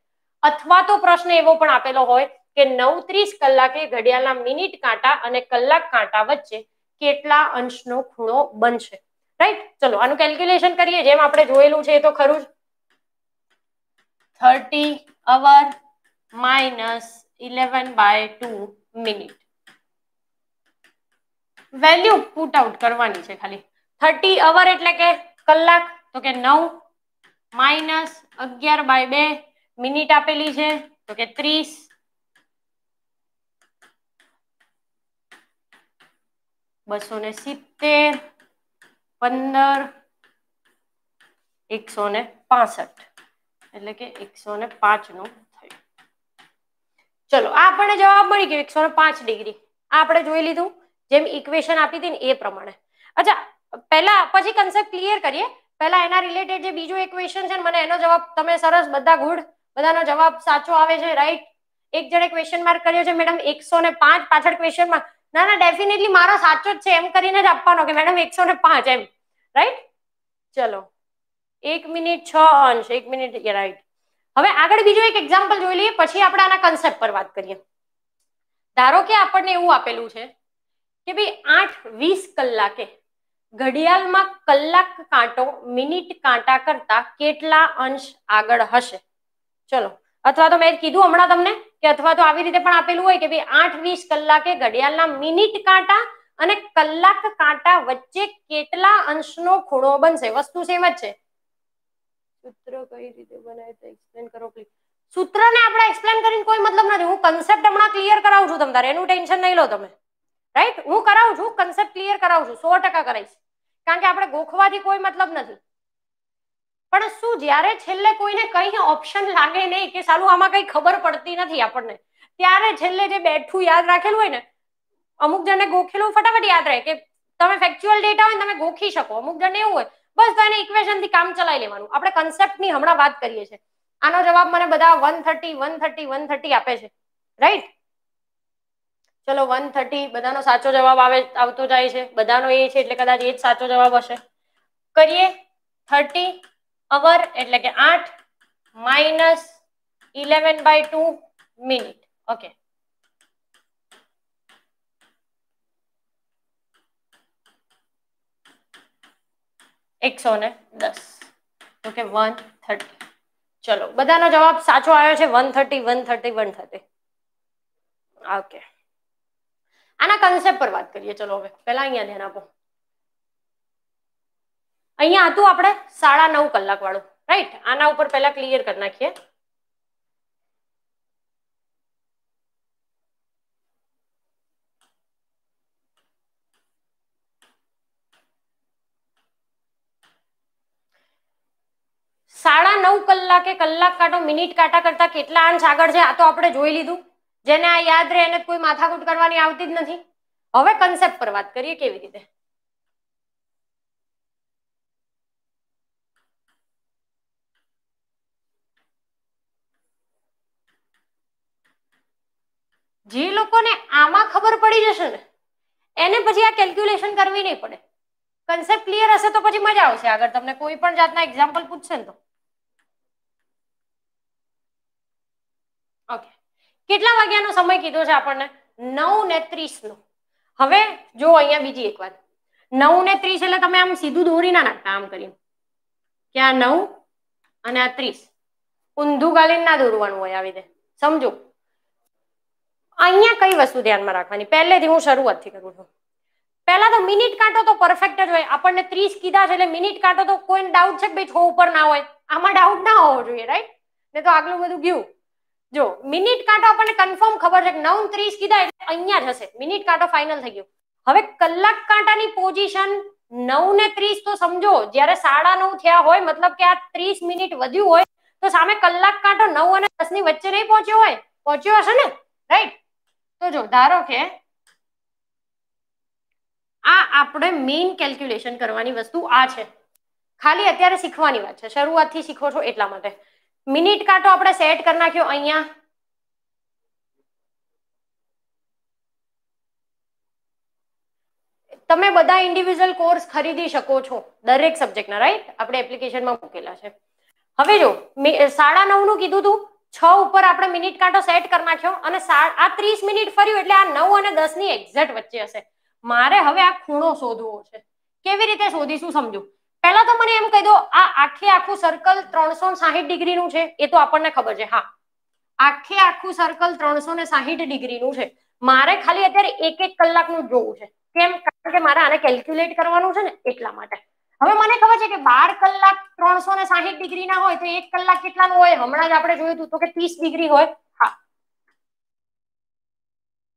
અથવા તો પ્રશ્ન એવો પણ આપેલો હોય કે નવ ત્રીસ કલાકે ઘડિયાળના મિનિટ કાંટા અને કલાક કાંટા વચ્ચે કેટલા અંશનો ખૂણો બનશે? રાઈટ ચલો, આનું કેલ્ક્યુલેશન કરીએ. જેમ આપણે જોયેલું છે એ તો ખરું જ. Thirty hour minus eleven by two minute value put out કરવાની છે ખાલી. થર્ટી અવર એટલે કે કલાક, તો કે નવ માઇનસ અગિયાર બાય બે મિનિટ આપેલી છે, તો કે ત્રીસ. બસો ને સિત્તેર, પંદર, એકસો ને પાસઠ. એટલે કે એકસો ને પાંચનું ચલો, આ આપણને જવાબ મળી ગયો એકસો પાંચ ડિગ્રી. આ આપણે જોઈ લીધું, જેમ ઇક્વેશન આપી હતી ને એ પ્રમાણે. અચ્છા, પહેલા, પછી કન્સેપ્ટ ક્લિયર કરીએ. પહેલા એના રિલેટેડ જે બીજું ઇક્વેશન છે મને એનો જવાબ તમે સરસ, બધા ગુડ બધાનો જવાબ સાચો આવે છે રાઈટ એક જણે ક્વેશ્ચન માર્ક કર્યો છે મેડમ એકસો ને પાંચ, પાછળ ક્વેશ્ચન માર્ક ના ના ડેફિનેટલી મારો સાચો જ છે, એમ કરીને જ આપવાનો કે, મેડમ, એકસો ને પાંચ એમ. રાઈટ ચલો. એક મિનિટ છ અંશ, એક મિનિટ રાઈટ હવે આગળ બીજો એક એક્ઝામ્પલ જોઈ લઈએ, પછી આપણે આના કન્સેપ્ટ પર વાત કરીએ. ધારો કે આપણને એવું આપેલું છે કે ભાઈ આઠ વીસ કલાકે ઘડિયાળમાં કલાક કાંટો, મિનિટ કાંટા કરતા કેટલા અંશ આગળ હશે? ચલો, અથવા તો મેં કીધું હમણાં તમને કે અથવા તો આવી રીતે પણ આપેલું હોય કે ભાઈ આઠ વીસ કલાકે ઘડિયાળના મિનિટ કાંટા અને કલાક કાંટા વચ્ચે કેટલા અંશનો ખૂણો બનશે? વસ્તુ સેમ જ છે. સૂત્ર કઈ રીતે બનાય તો એક્સપ્લેન કરો પ્લીઝ સૂત્રને આપણે એક્સપ્લેન કરીને કોઈ મતલબ નથી. હું કન્સેપ્ટ હમણાં ક્લિયર કરાવું છું તમારે. એનું ટેન્શન નહીં લો તમે. રાઈટ હું કરાવું છું કન્સેપ્ટ ક્લિયર કરાવું છું. સો ટકા કરાવીશ કારણ કે આપણે ગોખવાથી કોઈ મતલબ નથી. પણ શું જ્યારે છેલ્લે કોઈને કઈ ઓપ્શન લાગે નહીં કે સાલું આમાં કઈ ખબર પડતી નથી આપણને, ત્યારે છેલ્લે જે બેઠું યાદ રાખેલું હોય ને, અમુક જણને ગોખેલું ફટાફટ યાદ રહે કે તમે ફેક્ચ્યુઅલ ડેટા હોય તમે ગોખી શકો. અમુક જણને એવું હોય, બસ તો એને ઇક્વેશનથી કામ ચલાવી લેવાનું. આપણે કન્સેપ્ટની હમણાં વાત કરીએ છીએ. આનો જવાબ મને બધા one thirty one thirty one thirty આપે છે. રાઈટ ચલો વન થર્ટી બધાનો સાચો જવાબ આવે, આવતો જાય છે. બધાનો એ છે એટલે કદાચ એ જ સાચો જવાબ હશે. કરીએ થર્ટી અવર એટલે કે આઠ minus eleven by two minute okay એકસો ને દસ. ઓકે વન થર્ટી ચલો, બધાનો જવાબ સાચો આવ્યો છે one thirty one thirty one thirty okay આના કન્સેપ્ટ પર વાત કરીએ, ચલો હવે. પેલા અહીંયા ધ્યાન આપો. અહીંયા હતું આપણે સાડા નવ કલાક વાળું રાઈટ આના ઉપર પહેલા ક્લિયર કરી નાખીએ. સાડા નવ કલાકે કલાક કાંટો મિનિટ કાંટા કરતા કેટલા અંશ આગળ છે? આ તો આપણે જોઈ લીધું. જેને આ યાદ રહે એને કોઈ માથાકૂટ કરવાની આવતી જ નથી. હવે કન્સેપ્ટ પર વાત કરીએ કેવી રીતે? જે લોકોને આમાં ખબર પડી જશે ને, એને પછી આ કેલ્ક્યુલેશન કરવી નહીં પડે. કન્સેપ્ટ ક્લિયર હશે તો પછી મજા આવશે આગળ. તમને કોઈ પણ જાતના એક્ઝામ્પલ પૂછશે ને તો ઓકે કેટલા વાગ્યાનો સમય કીધો છે આપણને? નવ ને ત્રીસ નો હવે જો અહીંયા બીજી એક વાત. નવ ને ત્રીસ એટલે તમે આમ સીધું દોરી ના નાખતા આમ કરીને. કે આ નવ અને આ ત્રીસ? ઊંધું ગાલીને ના દોરવાનું હોય આવી રીતે. સમજો? અહીંયા કઈ વસ્તુ ધ્યાનમાં રાખવાની? પહેલેથી હું શરૂઆતથી કરું છું. પહેલા તો મિનિટ કાંટો તો પરફેક્ટ જ હોય. આપણને ત્રીસ કીધા છે એટલે મિનિટ કાંટો તો કોઈને ડાઉટ છે કે ભાઈ છ ઉપર ના હોય? આમાં ડાઉટ ના હોવો જોઈએ રાઈટ ને તો આગલું બધું ગયું. જો, મિનિટ કાંટો આપણને કન્ફર્મ ખબર છે નવ ત્રીસ કીધા એટલે અહીંયા જ હશે. મિનિટ કાંટો ફાઇનલ થઈ ગયો. હવે કલાક કાંટાની પોઝિશન નવ ને ત્રીસ તો સમજો, જ્યારે સાડા નવ થયા હોય, મતલબ કે આ ત્રીસ મિનિટ વધ્યું હોય, તો સામે કલાક કાંટો નવ અને દસની વચ્ચે નહીં પહોંચ્યો હોય, પહોંચ્યો હશે ને? રાઈટ તો જો, ધારો કે આ આપણે મેઇન કેલ્ક્યુલેશન કરવાની વસ્તુ આ છે. ખાલી અત્યારે શીખવાની વાત છે. શરૂઆતથી શીખો છો એટલા માટે. મિનિટ કાંટો આપણે સેટ કરી નાખ્યો અહીંયા. તમે બધા ઇન્ડિવિજ્યુઅલ કોર્સ ખરીદી શકો છો, દરેક સબ્જેક્ટના રાઈટ આપણે એપ્લિકેશનમાં મૂકેલા છે. હવે જો સાડા નવનું કીધું તું, છ ઉપર આપણે મિનિટ કાંટો સેટ કરી નાખ્યો અને આ ત્રીસ મિનિટ ફર્યું એટલે આ નવ અને દસની એક્ઝેક્ટ વચ્ચે હશે. મારે હવે આ ખૂણો શોધવો છે. કેવી રીતે શોધીશું સમજો? પહેલા તો મને એમ કહી દો, આ આખે આખું સર્કલ ત્રણસો સાહીઠ ડિગ્રીનું છે, એ તો આપણને ખબર છે, હા. આખે આખું સર્કલ ત્રણસો ને સાહીઠ ડિગ્રીનું છે. મારે ખાલી અત્યારે એક એક કલાકનું જોવું છે. કેમ? કારણ કે મારે આને કેલ્ક્યુલેટ કરવાનું છે ને, એટલા માટે. હવે મને ખબર છે કે બાર કલાક ત્રણસો ને સાહીઠ ડિગ્રી ના હોય તો એક કલાક કેટલાનું હોય? હમણાં જ આપણે જોયું હતું તો કે ત્રીસ ડિગ્રી હોય. હા.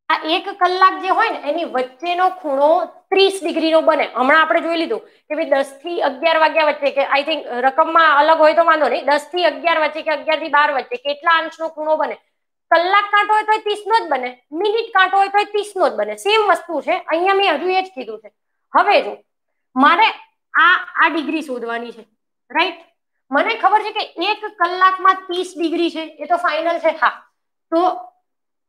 આ એક કલાક જે હોય ને, એની વચ્ચેનો ખૂણો ત્રીસ ડિગ્રીનો બને. હમણાં આપણે જોઈ લીધું કે ભાઈ દસથી અગિયાર વાગ્યા વચ્ચે કે આઈ થિંક રકમમાં અલગ હોય તો વાંધો નહીં. દસથી અગિયાર વચ્ચે કે અગિયારથી બાર વચ્ચે કેટલા અંશનો ખૂણો બને? કલાક કાંટો હોય તો ત્રીસ નો જ બને. મિનિટ કાંટો હોય તો ત્રીસ નો જ બને. સેમ વસ્તુ છે. અહીંયા મેં હજુ એ જ કીધું છે. હવે જો, મારે આ આ ડિગ્રી શોધવાની છે. રાઈટ? મને ખબર છે કે એક કલાકમાં ત્રીસ ડિગ્રી છે. એ તો ફાઇનલ છે. હા. તો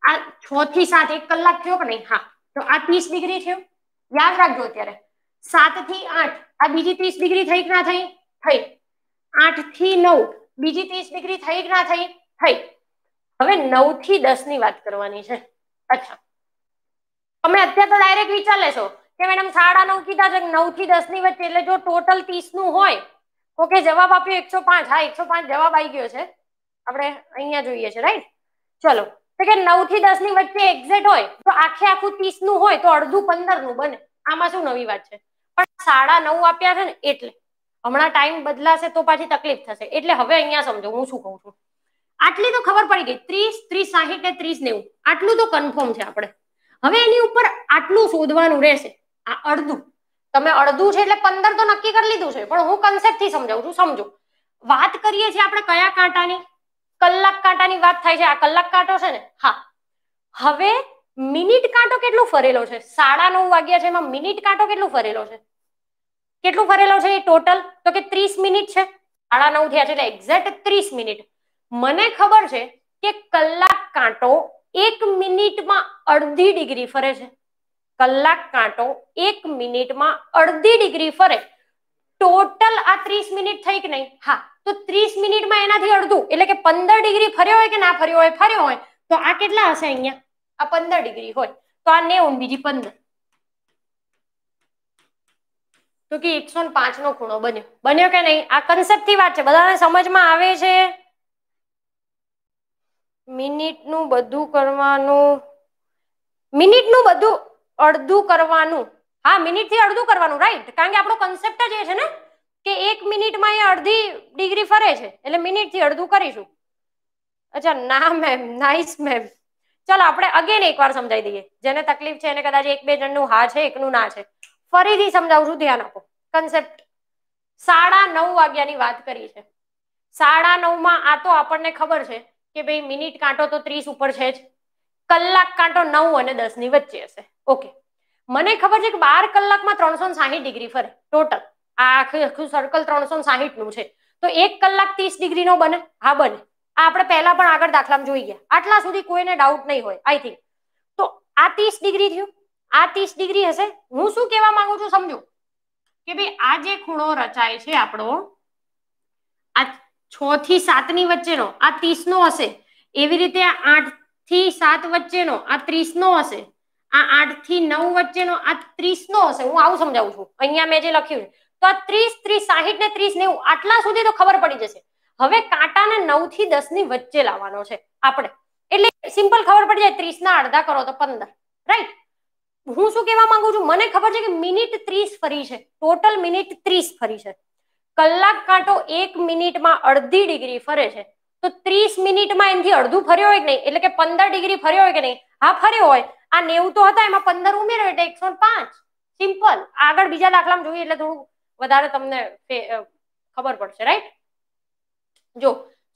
આ છ થી સાત, એક કલાક થયો કે નહીં? હા. તો આ ત્રીસ ડિગ્રી થયું. યાદ રાખજો અત્યારે. સાતથી આઠ. આ બીજી ત્રીસ ડિગ્રી થઈ કે ના થઈ? થઈ. આઠથી નવ. બીજી ત્રીસ ડિગ્રી થઈ કે ના થઈ? થઈ. હવે નવથી દસની વાત કરવાની છે. અચ્છા. તમે અત્યારે તો ડાયરેક્ટ વિચાર લેશો કે મેડમ સાડા નવ કીધા છે. નવથી દસની વચ્ચે એટલે જો ટોટલ ત્રીસનું હોય ઓકે જવાબ આપ્યો એકસો પાંચ. હા, એકસો પાંચ જવાબ આવી ગયો છે. આપણે અહીંયા જોઈએ છે રાઈટ ચલો. કે નવથી દસની વચ્ચે એક્ઝેક્ટ હોય, તો આખે આખું ત્રીસનું હોય, તો અડધું પંદરનું બને. આમાં શું નવી વાત છે? પણ સાડા નવ આપ્યા છે ને, એટલે. હમણાં ટાઈમ બદલાશે તો પાછી તકલીફ થશે. એટલે હવે અહીંયા સમજો, હું શું કહું છું? આટલી તો ખબર પડી ગઈ. ત્રીસ ત્રીસ, સાહીઠ ને ત્રીસ નેવું આટલું તો કન્ફર્મ છે આપણે. હવે એની ઉપર આટલું શોધવાનું રહેશે. આ અડધું. તમે અડધું છે એટલે પંદર તો નક્કી કરી લીધું છે. પણ હું કન્સેપ્ટથી સમજાવું છું. સમજો. વાત કરીએ છીએ આપણે કયા કાંટાની? કલાક કાંટાની વાત થાય છે. આ કલાક કાંટો છે ને? હા. હવે મિનિટ કાંટો કેટલો ફરેલો છે? સાડા નવ વાગ્યા છે એમાં મિનિટ કાંટો કેટલો ફરેલો છે? કેટલું ફરેલો છે એ ટોટલ તો કે ત્રીસ મિનિટ છે. સાડા નવ થયા છે એટલે એક્ઝેક્ટ ત્રીસ મિનિટ. મને ખબર છે કે કલાક કાંટો એક મિનિટમાં અડધી ડિગ્રી ફરે છે. કલાક કાંટો એક મિનિટમાં અડધી ડિગ્રી ફરે. ટોટલ આ ત્રીસ મિનિટ થઈ કે નહીં? હા. તો ત્રીસ મિનિટમાં એનાથી અડધું. એટલે કે પંદર ડિગ્રી ફર્યો હોય કે ના ફર્યો હોય ફર્યો હોય, તો આ કેટલા હશે અહીંયા? આ પંદર ડિગ્રી હોય. તો આ નેવું બીજી પંદર. તો કે એકસો પાંચ નો ખૂણો બન્યો. બન્યો કે નહીં? આ કન્સેપ્ટથી વાત છે. બધાને સમજમાં આવે છે? મિનિટનું બધું કરવાનું. મિનિટનું બધું અડધું કરવાનું. હા મિનિટથી અડધું કરવાનું રાઈટ કારણ કે આપણો કન્સેપ્ટ જ એ છે ને? કે એક મિનિટમાં એ અડધી ડિગ્રી ફરે છે. એટલે મિનિટથી અડધું કરીશું. અચ્છા, ના મેમ નાઇસ મેમ ચાલો, આપણે અગેન એકવાર સમજાવી દઈએ. જેને તકલીફ છે એને કદાચ એક બે જણનું હા છે, એકનું ના છે. ફરીથી સમજાવું છું ધ્યાન આપો. કન્સેપ્ટ સાડા નવ વાગ્યાની વાત કરી છે. સાડા નવમાં આ તો આપણને ખબર છે કે ભાઈ મિનિટ કાંટો તો ત્રીસ ઉપર છે જ. કલાક કાંટો નવ અને દસની વચ્ચે હશે. ઓકે. મને ખબર છે કે બાર કલાકમાં ત્રણસો સાહીઠ ડિગ્રી ફરે, ટોટલ. આ આખું આખું સર્કલ ત્રણસો સાહીઠનું છે. તો એક કલાક ત્રીસ ડિગ્રી નો બને. હા, બને. આ આપણે પહેલા પણ આગળ દાખલામાં જોઈ ગયા. આટલા સુધી કોઈને ડાઉટ નહીં હોય આઈ થિંક તો આ ત્રીસ ડિગ્રી થયું. આ ત્રીસ ડિગ્રી હશે. હું શું કહેવા માંગુ છું સમજો. કે ભાઈ, આ જે ખૂણો રચાય છે આપણો, આ છ થી સાતની વચ્ચેનો, આ ત્રીસ નો હશે. એવી રીતે આ આઠથી સાત વચ્ચેનો, આ ત્રીસ નો હશે. આ આઠથી નવ વચ્ચેનો, આ ત્રીસ નો હશે. હું આવું સમજાવું છું. અહીંયા મેં જે લખ્યું તો આ ત્રીસ ત્રીસ, સાહીઠ ને ત્રીસ નેવું આટલા સુધી તો ખબર પડી જશે. હવે કાંટાને નવથી દસની વચ્ચે લાવવાનો છે આપણે. એટલે સિમ્પલ ખબર પડી જાય ત્રીસ ના અડધા કરો તો પંદર. રાઈટ હું શું કહેવા માંગુ છું? મને ખબર છે કે મિનિટ ત્રીસ ફરી છે. ટોટલ મિનિટ ત્રીસ ફરી છે. કલાક કાંટો એક મિનિટમાં અડધી ડિગ્રી ફરે છે. તો ત્રીસ મિનિટમાં એમથી અડધું ફર્યો હોય કે નહીં? એટલે કે પંદર ડિગ્રી ફર્યો હોય કે નહીં? હા, ફર્યો હોય. આ નેવું તો હતા, એમાં પંદર ઉમેર્યો, એટલે એકસો પાંચ. સિમ્પલ આગળ બીજા દાખલામાં જોઈએ એટલે થોડું વધારે તમને ખબર પડશે રાઈટ જો,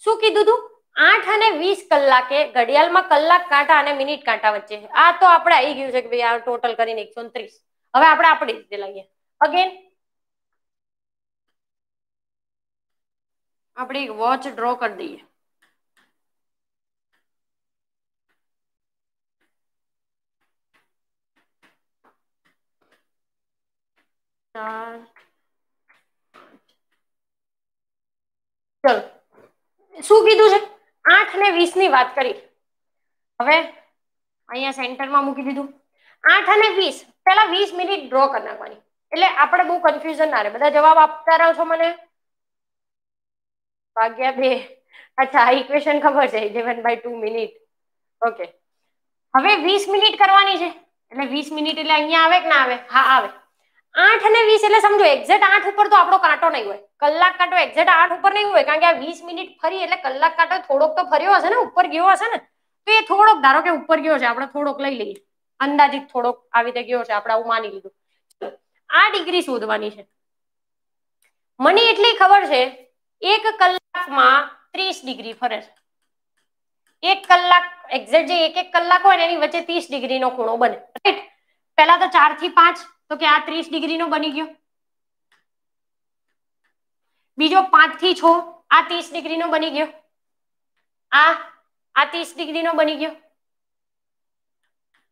શું કીધું તું? આઠ અને વીસ કલાકે ઘડિયાળમાં કલાક કાંટા અને મિનિટ કાંટા વચ્ચે. આ તો આપણે આવી ગયું છે કે ભાઈ આ ટોટલ કરીને એકસો ત્રીસ. હવે આપણે આપણી રીતે લઈએ. અગેન આપણે એક વોચ ડ્રો કરી દઈએ. ચાર ચલો. શું કીધું છે? આઠ ને વીસની વાત કરી. હવે અહીંયા સેન્ટરમાં મૂકી દીધું. આઠ અને વીસ. પેલા વીસ મિનિટ ડ્રો કરી નાખવાની. એટલે આપણે બહુ કન્ફ્યુઝન ના રહે. બધા જવાબ આપતા રહો છો મને? ભાગ્યા બે. અચ્છા, આ ઇક્વેશન ખબર છે. Eleven by two minute okay હવે વીસ મિનિટ કરવાની છે. એટલે વીસ મિનિટ એટલે અહીંયા આવે કે ના આવે? હા, આવે. આઠ અને વીસ એટલે સમજો એક્ઝેક્ટ આઠ ઉપર તો આપણો કાંટો નહીં હોય. કલાક કાંટો એક્ઝેક્ટ આઠ ઉપર નહીં હોય, કારણ કે આ વીસ મિનિટ ફરી એટલે કલાક કાંટો થોડોક તો ફર્યો હશે ને, ઉપર ગયો હશે ને, તો એ થોડોક ધારો કે ઉપર ગયો છે, આપણે થોડોક લઈ લઈએ. અંદાજિત થોડોક આવી રીતે ગયો છે, આપણે આવું માની લીધું. આ ડિગ્રી શોધવાની છે. મને એટલી ખબર છે, એક કલાકમાં ત્રીસ ડિગ્રી ફરે છે. એક કલાક એક્ઝેક્ટ જે એક એક કલાક હોય ને, એની વચ્ચે ત્રીસ ડિગ્રીનો ખૂણો બને. રાઈટ પહેલા તો ચારથી પાંચ તો કે આ ત્રીસ ડિગ્રીનો બની ગયો. બીજો પાંચથી છ, આ ત્રીસ ડિગ્રીનો બની ગયો. આ આ ત્રીસ ડિગ્રીનો બની ગયો.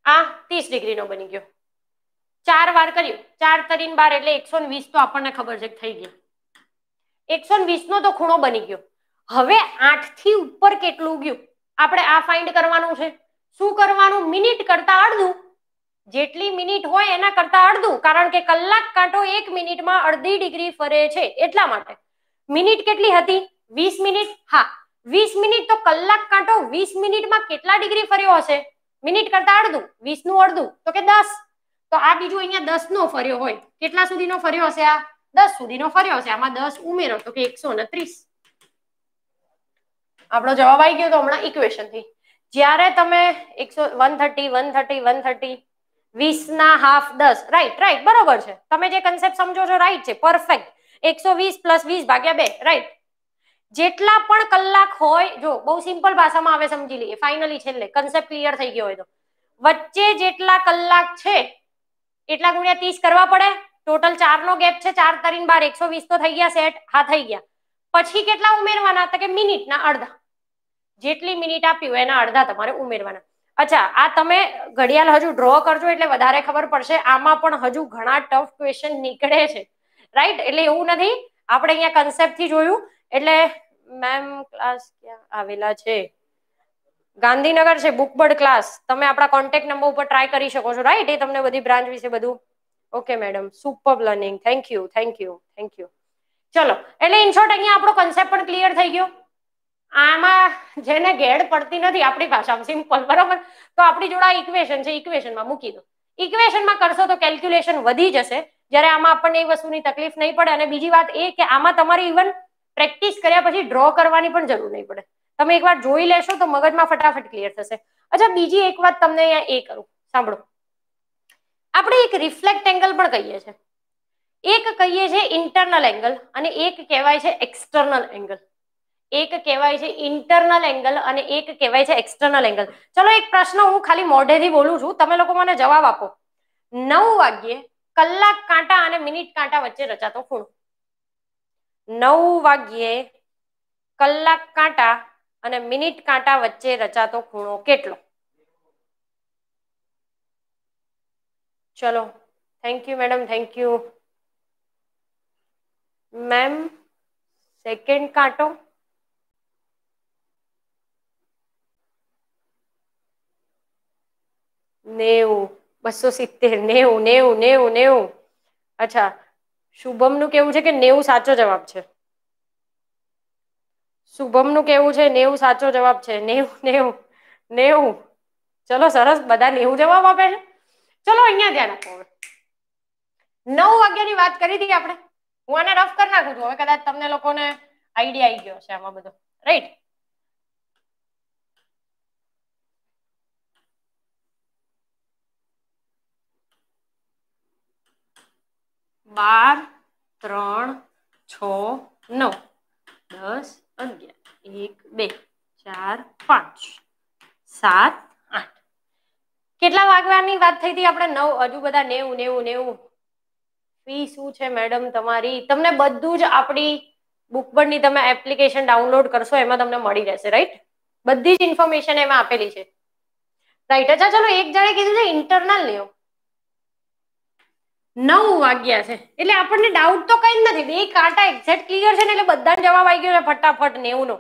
આ ત્રીસ ડિગ્રીનો બની ગયો. ચાર વાર કર્યું. ચાર તરીન બાર એટલે એકસો વીસ તો આપણને ખબર છે થઈ ગયો. એકસો વીસ નો તો ખૂણો બની ગયો. હવે આઠથી ઉપર કેટલું ગયું આપણે આ ફાઇન્ડ કરવાનું છે. શું કરવાનું? મિનિટ કરતા અડધું જેટલી મિનિટ હોય એના કરતા અડધું, કારણ કે કલાક કાંટો એક મિનિટમાં અડધી ડિગ્રી ફરે છે, એટલા માટે. મિનિટ કેટલી હતી? વીસ મિનિટ? હા. વીસ મિનિટ તો કલાક કાંટો વીસ મિનિટમાં કેટલા ડિગ્રી ફર્યો હશે? મિનિટ કરતા અડધું વીસનું અડધું, તો કે દસ. તો આ બીજું અહીંયા દસ નો ફર્યો હોય. કેટલા સુધીનો ફર્યો હશે આ? દસ સુધીનો ફર્યો હશે. આમાં દસ ઉમેરો તો કે એકસો ને ત્રીસ આપણો જવાબ આવી ગયો તો હમણાં ઇક્વેશનથી. જ્યારે તમે એકસો one thirty one thirty one thirty વીસ ના હાફ દસ. રાઈટ રાઈટ બરોબર છે. તમે જે કન્સેપ્ટ સમજો છો રાઈટ છે. પરફેક્ટ એકસો વીસ પ્લસ વીસ ભાગ્યા બે. રાઈટ જેટલા પણ કલાક હોય, જો, બહુ સિમ્પલ ભાષામાં હવે સમજી લઈએ. ફાઇનલી છેલ્લે કન્સેપ્ટ ક્લિયર થઈ ગયો હોય તો. વચ્ચે જેટલા કલાક છે, એટલા ગુણ્યા ત્રીસ કરવા પડે. ટોટલ ચાર નો ગેપ છે, ચાર તરીને બાર. એકસો વીસ તો થઈ ગયા સેટ હા, થઈ ગયા. પછી કેટલા ઉમેરવાના? તો કે મિનિટના અડધા. જેટલી મિનિટ આપ્યું, એના અડધા તમારે ઉમેરવાના. અચ્છા, આ તમે ઘડિયાળ હજુ ડ્રો કરજો એટલે વધારે ખબર પડશે. આમાં પણ હજુ ઘણા ટફ ક્વેશ્ચન નીકળે છે. રાઈટ એટલે એવું નથી. આપણે અહીંયા કન્સેપ્ટથી જોયું. એટલે મેમ ક્લાસ ક્યાં આવેલા છે? ગાંધીનગર છે બુકબર્ડ ક્લાસ તમે આપણા કોન્ટેક્ટ નંબર ઉપર ટ્રાય કરી શકો છો. રાઈટ એ તમને બધી બ્રાન્ચ વિશે બધું. Okay madam super learning thank you thank you thank you ચલો. એટલે ઇન શોર્ટ અહીંયા આપણો કન્સેપ્ટ પણ ક્લિયર થઈ ગયો. આમાં જેને ઘેડ પડતી નથી આપણી ભાષામાં સિમ્પલ બરોબર? તો આપણી જોડે ઇક્વેશન છે ઇક્વેશનમાં મૂકી દો. ઇક્વેશનમાં કરશો તો કેલ્ક્યુલેશન વધી જશે. જ્યારે આમાં આપણને એ વસ્તુની તકલીફ નહીં પડે. અને બીજી વાત એ કે આમાં તમારે ઇવન પ્રેક્ટિસ કર્યા પછી ડ્રો કરવાની પણ જરૂર નહીં પડે. તમે એકવાર જોઈ લેશો તો મગજમાં ફટાફટ ક્લિયર થશે. અચ્છા, બીજી એક વાત તમને અહીંયા એ કરું. સાંભળો. આપણે એક રિફ્લેક્ટ એંગલ પણ કહીએ છીએ. એક કહીએ છીએ ઇન્ટરનલ એંગલ અને એક કહેવાય છે એક્સટર્નલ એંગલ એક કહેવાય છે ઇન્ટરનલ એંગલ અને એક કહેવાય છે એક્સટર્નલ એંગલ ચલો એક પ્રશ્ન હું ખાલી મોઢેથી બોલું છું. તમે લોકો મને જવાબ આપો. નવ વાગ્યે કલાક કાંટા અને મિનિટ કાંટા વચ્ચે રચાતો ખૂણો. નવ વાગ્યે કલાક કાંટા અને મિનિટ કાંટા વચ્ચે રચાતો ખૂણો કેટલો? ચલો thank you madam thank you ma'am second કાંટો. નેવું બસો સિત્તેર, નેવું નેવું નેવું નેવું. અચ્છા શુભમનું કેવું છે કે નેવું સાચો જવાબ છે? શુભમનું કેવું છે? નેવું સાચો જવાબ છે. નેવું નેવું નેવું. ચલો, સરસ, બધા નેવું જવાબ આપે છે. ચલો, અહીંયા ધ્યાન આપો હવે. નવ વાગ્યાની વાત કરી હતી આપણે. હું આને રફ કરી નાખું છું. હવે કદાચ તમને લોકોને આઈડિયા આવી ગયો છે આમાં બધો. રાઈટ બાર, ત્રણ, છ, નવ, દસ, અગિયાર, એક, બે, ચાર, પાંચ, સાત, આઠ. કેટલા વાગવાની વાત થઈ હતી આપણે? નવ, હજુ બધા નેવું નેવું નેવું. ફી શું છે મેડમ તમારી? તમને બધું જ આપણી બુકબર્ડની તમે એપ્લિકેશન ડાઉનલોડ કરશો, એમાં તમને મળી રહેશે રાઈટ બધી જ ઇન્ફોર્મેશન એમાં આપેલી છે. રાઈટ અચ્છા, ચલો, એક જણે કીધું છે ઇન્ટરનલ લ્યો. નવ વાગ્યા છે. એટલે આપણને ડાઉટ તો કઈ નથી. બે કાંટા એક્ઝેક્ટ ક્લિયર છે ને એટલે બધા જવાબ આવી ગયો છે ફટાફટ નેવું નો.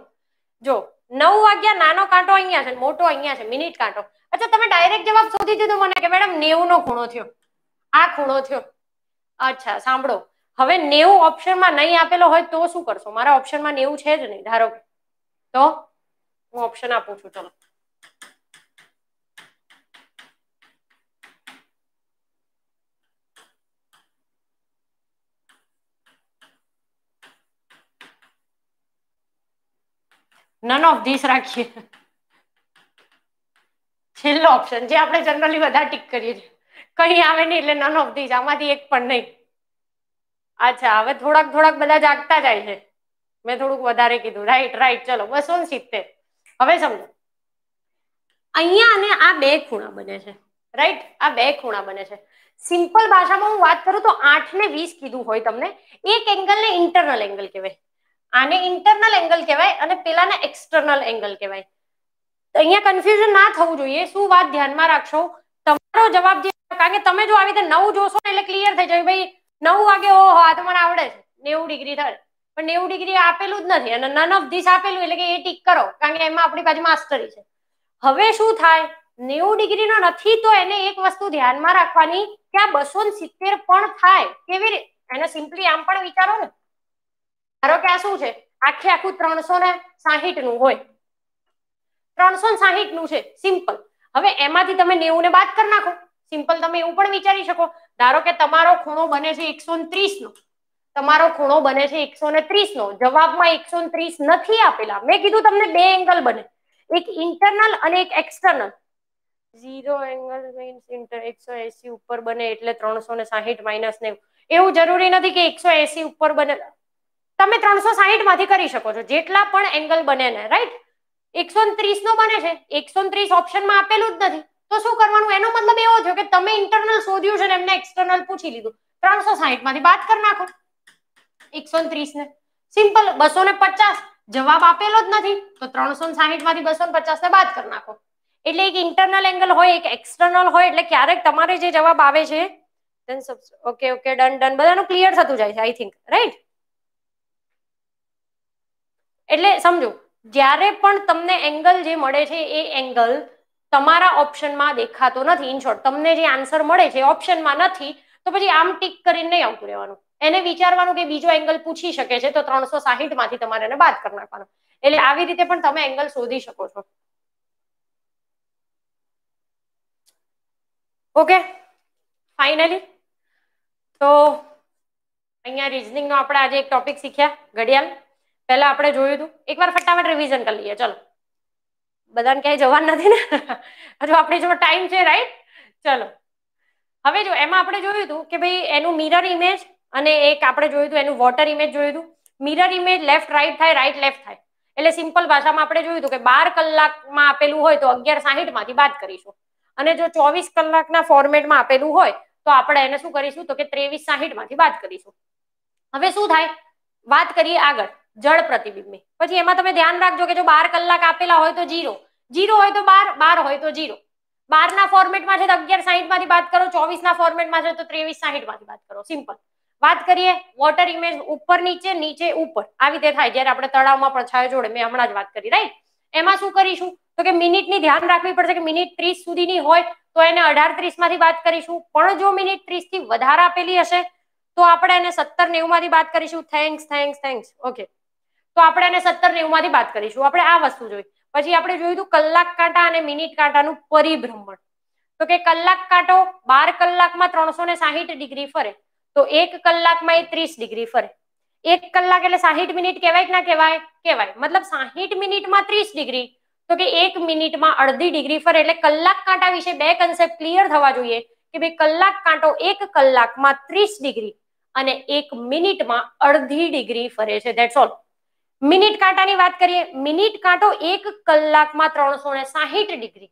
જો, નવ વાગ્યા નાનો કાંટો અહીંયા છે મોટો અહીંયા છે, મિનિટ કાંટો. અચ્છા, તમે ડાયરેક્ટ જવાબ શોધી દીધો મને કે મેડમ નેવું નો ખૂણો થયો. આ ખૂણો થયો. અચ્છા, સાંભળો. હવે નેવું ઓપ્શનમાં નહીં આપેલો હોય તો શું કરશો? મારા ઓપ્શનમાં નેવું છે જ નહીં, ધારો તો હું ઓપ્શન આપું છું, ચલો. નન ઓફ ધીસ રાખીએ. છેલ્લો ઓપ્શન જે આપણે જનરલી બધા ટીક કરીએ છીએ. કઈ આવે નહીં એટલે નન ઓફ ધીસ આમાંથી એક પણ નહીં. અચ્છા, હવે થોડાક થોડાક બધા જાગતા જાય છે. મેં થોડુંક વધારે કીધું. રાઈટ રાઈટ ચલો, બસો ને સિત્તેર. હવે સમજો. અહીંયા અને આ બે ખૂણા બને છે. રાઈટ આ બે ખૂણા બને છે. સિમ્પલ ભાષામાં હું વાત કરું તો આઠ ને વીસ કીધું હોય તમને. એક એંગલ ને ઇન્ટરનલ એંગલ કહેવાય. આને ઇન્ટરનલ એંગલ કહેવાય અને પેલાને એક્સટર્નલ એંગલ કહેવાય. અહીંયા કન્ફ્યુઝન ના થવું જોઈએ. શું વાત ધ્યાનમાં રાખશો? તમારો જવાબ જે કારણ કે તમે જો આવી રીતે નવ જોશો એટલે ક્લિયર થઈ જાય ભાઈ નવ વાગે, ઓહો, આ તો મને આવડે છે. નેવું ડિગ્રી થાય. પણ નેવું ડિગ્રી આપેલું જ નથી અને નન ઓફ ધીસ આપેલું એટલે કે એ ટીક કરો. કારણ કે એમાં આપણી પાસે માસ્ટરી છે. હવે શું થાય? નેવું ડિગ્રીનો નથી તો એને એક વસ્તુ ધ્યાનમાં રાખવાની કે આ બસો સિત્તેર પણ થાય. કેવી રીતે એને સિમ્પલી આમ પણ વિચારો ને. ધારો કે આ શું છે? આખે આખું ત્રણસો ને સાહીઠનું હોય. ત્રણસો સાહીઠનું છે, સિમ્પલ. હવે એમાંથી તમે નેવું ને બાદ કરી નાખો. સિમ્પલ તમે એવું પણ વિચારી શકો. ધારો કે તમારો ખૂણો બને છે એકસો ત્રીસ નો તમારો ખૂણો બને છે એકસો ને ત્રીસ નો જવાબમાં એકસો ત્રીસ નથી આપેલા. મેં કીધું તમને બે એંગલ બને. એક ઇન્ટરનલ અને એક એક્સટર્નલ ઝીરો એંગલ મીન્સ એકસો એસી ઉપર બને એટલે ત્રણસો ને સાહીઠ માઇનસ ને એવું જરૂરી નથી કે એકસો એસી ઉપર બને. તમે ત્રણસો સાહીઠમાંથી કરી શકો છો. જેટલા પણ એંગલ બને ને રાઈટ એકસો ત્રીસ નો બને છે. એકસો ત્રીસ ઓપ્શનમાં આપેલું જ નથી. તો શું કરવાનું? એનો મતલબ એવો થયો કે તમે ઇન્ટરનલ શોધ્યું છે ને, એમને એક્સટર્નલ પૂછી લીધું. ત્રણસો સાહીઠમાંથી બાદ કરી નાખો. એકસો ત્રીસ ને. સિમ્પલ બસો ને પચાસ. જવાબ આપેલો જ નથી. તો ત્રણસો સાહીઠમાંથી બસો પચાસ ને બાદ કરી નાખો. એટલે એક ઇન્ટરનલ એંગલ હોય, એક એક્સટર્નલ હોય, એટલે ક્યારેક તમારે જે જવાબ આવે છે ઓકે ઓકે ડન ડન બધાનું ક્લિયર થતું જાય છે આઈ થિંક રાઈટ એટલે સમજો, જ્યારે પણ તમને એંગલ જે મળે છે એ એંગલ તમારા ઓપ્શનમાં દેખાતો નથી. ઇન તમને જે આન્સર મળે છે ઓપ્શનમાં નથી, તો પછી આમ ટીક કરીને નહીં આવતું રહેવાનું. એને વિચારવાનું કે બીજો એંગલ પૂછી શકે છે, તો ત્રણસો સાહીઠમાંથી તમારે એને બાદ કરી નાખવાનો. એટલે આવી રીતે પણ તમે એંગલ શોધી શકો છો. ઓકે ફાઇનલી તો અહીંયા રિઝનિંગનો આપણે આજે એક ટોપિક શીખ્યા. ઘડિયાળ. પહેલા આપણે જોયું હતું. એકવાર ફટાફટ રિવિઝન કરી લઈએ. ચલો. બધાને ક્યાંય જવાનું નથી ને? હજુ આપણી જો ટાઈમ છે રાઈટ ચલો. હવે જો એમાં આપણે જોયું હતું કે ભાઈ એનું મિરર ઇમેજ અને એક આપણે જોયું હતું, એનું વોટર ઇમેજ જોયું હતું. મિરર ઇમેજ લેફ્ટ રાઈટ થાય રાઈટ લેફ્ટ થાય. એટલે સિમ્પલ ભાષામાં આપણે જોયું હતું કે બાર કલાકમાં આપેલું હોય તો અગિયાર સાહીઠમાંથી બાદ કરીશું. અને જો ચોવીસ કલાકના ફોર્મેટમાં આપેલું હોય તો આપણે એને શું કરીશું તો કે ત્રેવીસ સાહીઠમાંથી બાદ કરીશું. હવે શું થાય? વાત કરીએ આગળ. જળ પ્રતિબિંબની પછી એમાં તમે ધ્યાન રાખજો કે જો બાર કલાક આપેલા હોય તો જીરો. જીરો હોય તો બાર બાર હોય તો જીરો. બાર ના ફોર્મેટમાં છે તો અગિયાર સાહીઠમાંથી વાત કરો ચોવીસ ના ફોર્મેટમાં છે તો ત્રેવીસ સાહીઠમાંથી વાત કરો. સિમ્પલ વાત કરીએ વોટર ઇમેજ ઉપર, નીચે નીચે, ઉપર. આવી રીતે થાય. જ્યારે આપણે તળાવમાં પણ છાયો જોડે મેં હમણાં જ વાત કરી રાઈટ એમાં શું કરીશું? તો કે મિનિટની ધ્યાન રાખવી પડશે કે મિનિટ ત્રીસ સુધીની હોય તો એને અઢાર ત્રીસમાંથી વાત કરીશું. પણ જો મિનિટ ત્રીસથી વધારે આપેલી હશે તો આપણે એને સત્તર નેવું માંથી વાત કરીશું. થેન્ક્સ થેન્ક્સ થેન્ક્સ ઓકે તો આપણે આને સત્તર નેવું માંથી બાદ કરીશું. આપણે આ વસ્તુ જોઈ. પછી આપણે જોયું હતું કલાક કાંટા અને મિનિટ કાંટાનું પરિભ્રમણ. તો કે કલાક કાંટો બાર કલાકમાં ત્રણસો ને સાહીઠ ડિગ્રી ફરે. તો એક કલાકમાં એ ત્રીસ ડિગ્રી ફરે. એક કલાક એટલે સાહીઠ મિનિટ કહેવાય કે ના કહેવાય? કહેવાય. મતલબ સાહીઠ મિનિટમાં ત્રીસ ડિગ્રી. તો કે એક મિનિટમાં અડધી ડિગ્રી ફરે. એટલે કલાક કાંટા વિશે બે કન્સેપ્ટ ક્લિયર થવા જોઈએ કે ભાઈ કલાક કાંટો એક કલાકમાં ત્રીસ ડિગ્રી અને એક મિનિટમાં અડધી ડિગ્રી ફરે છે. ધેટ્સ ઓલ મિનિટ કાંટાની વાત કરીએ, મિનિટ કાંટો એક કલાકમાં ત્રણસો ને સાહીઠ ડિગ્રી.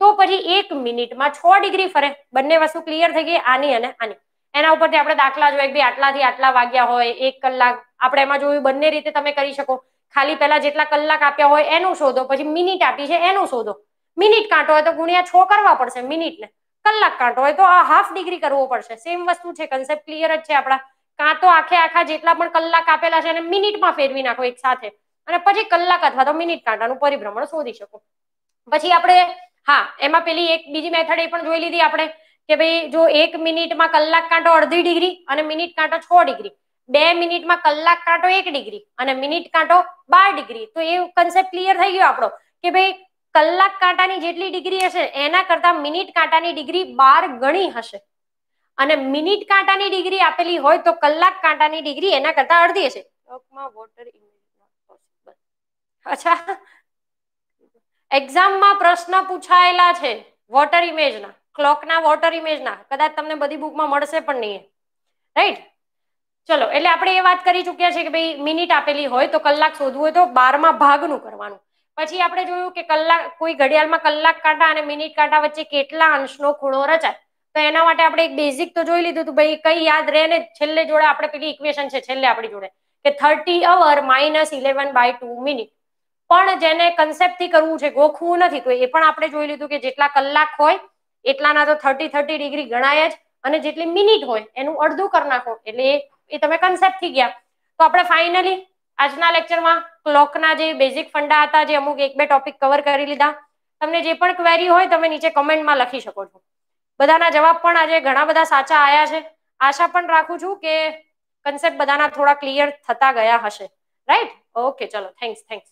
તો પછી એક મિનિટમાં છ ડિગ્રી ફરે. બંને વસ્તુ ક્લિયર થઈ ગઈ, આની અને આની. એના ઉપરથી આપણે દાખલા જોઈએ કે આટલાથી આટલા વાગ્યા હોય, એક કલાક. આપણે એમાં જોયું બંને રીતે તમે કરી શકો. ખાલી પહેલા જેટલા કલાક આપ્યા હોય એનું શોધો, પછી મિનિટ આપી છે એનું શોધો. મિનિટ કાંટો હોય તો ગુણ્યા છ કરવા પડશે મિનિટને. કલાક કાંટો હોય તો આ હાફ ડિગ્રી કરવો પડશે. સેમ વસ્તુ છે કન્સેપ્ટ ક્લિયર જ છે આપણા. કાં તો આખે આખા જેટલા પણ કલાક આપેલા છે એને મિનિટમાં ફેરવી નાખો એક સાથે. અને પછી કલાક અથવા તો મિનિટ કાંટાનું પરિભ્રમણ શોધી શકો. પછી આપણે, હા, એમાં પેલી એક બીજી મેથડ એ પણ જોઈ લીધી આપણે, કે ભાઈ જો એક મિનિટમાં કલાક કાંટો અડધી ડિગ્રી અને મિનિટ કાંટો છ ડિગ્રી. બે મિનિટમાં કલાક કાંટો એક ડિગ્રી અને મિનિટ કાંટો બાર ડિગ્રી. તો એ કન્સેપ્ટ ક્લિયર થઈ ગયો આપણો, કે ભાઈ કલાક કાંટાની જેટલી ડિગ્રી હશે, એના કરતા મિનિટ કાંટાની ડિગ્રી બાર ગણી હશે. અને મિનિટ કાંટાની ડિગ્રી આપેલી હોય તો કલાક કાંટાની ડિગ્રી એના કરતા અડધી હશે. અચ્છા. એક્ઝામમાં પ્રશ્ન પૂછાયેલા છે વોટર ઇમેજના. ક્લોકના વોટર ઇમેજના. કદાચ તમને બધી બુકમાં મળશે પણ નહીં રાઈટ? ચલો એટલે આપણે એ વાત કરી ચુક્યા છે કે ભાઈ મિનિટ આપેલી હોય તો કલાક શોધવું હોય તો બારમાં ભાગનું કરવાનું. પછી આપણે જોયું કે કલાક કોઈ ઘડિયાળમાં કલાક કાંટા અને મિનિટ કાંટા વચ્ચે કેટલા અંશનો ખૂણો રચાય. તો એના માટે આપણે એક બેઝિક તો જોઈ લીધું હતું, ભાઈ કઈ યાદ રહે ને છેલ્લે જોડે આપણે પેલી ઇક્વેશન છે છેલ્લે આપણી જોડે, કે thirty hour minus eleven by two minute પણ જેને કન્સેપ્ટથી કરવું છે, ગોખવું નથી, તો એ પણ આપણે જોઈ લીધું કે જેટલા કલાક હોય, એટલાના તો થર્ટી થર્ટી ડિગ્રી ગણાય જ, અને જેટલી મિનિટ હોય, એનું અડધું કરી નાખો. એટલે એ તમે કન્સેપ્ટથી ગયા. તો આપણે ફાઇનલી આજના લેક્ચરમાં ક્લોકના જે બેઝિક ફંડા હતા, જે અમુક એક બે ટોપિક કવર કરી લીધા. તમને જે પણ ક્વેરી હોય, તમે નીચે કમેન્ટમાં લખી શકો છો. બધાના જવાબ પણ આજે ઘણા બધા સાચા આવ્યા છે. આશા પણ રાખું છું કે કન્સેપ્ટ બધાના થોડા ક્લિયર થતા ગયા હશે. રાઈટ ઓકે ચલો. Thanks thanks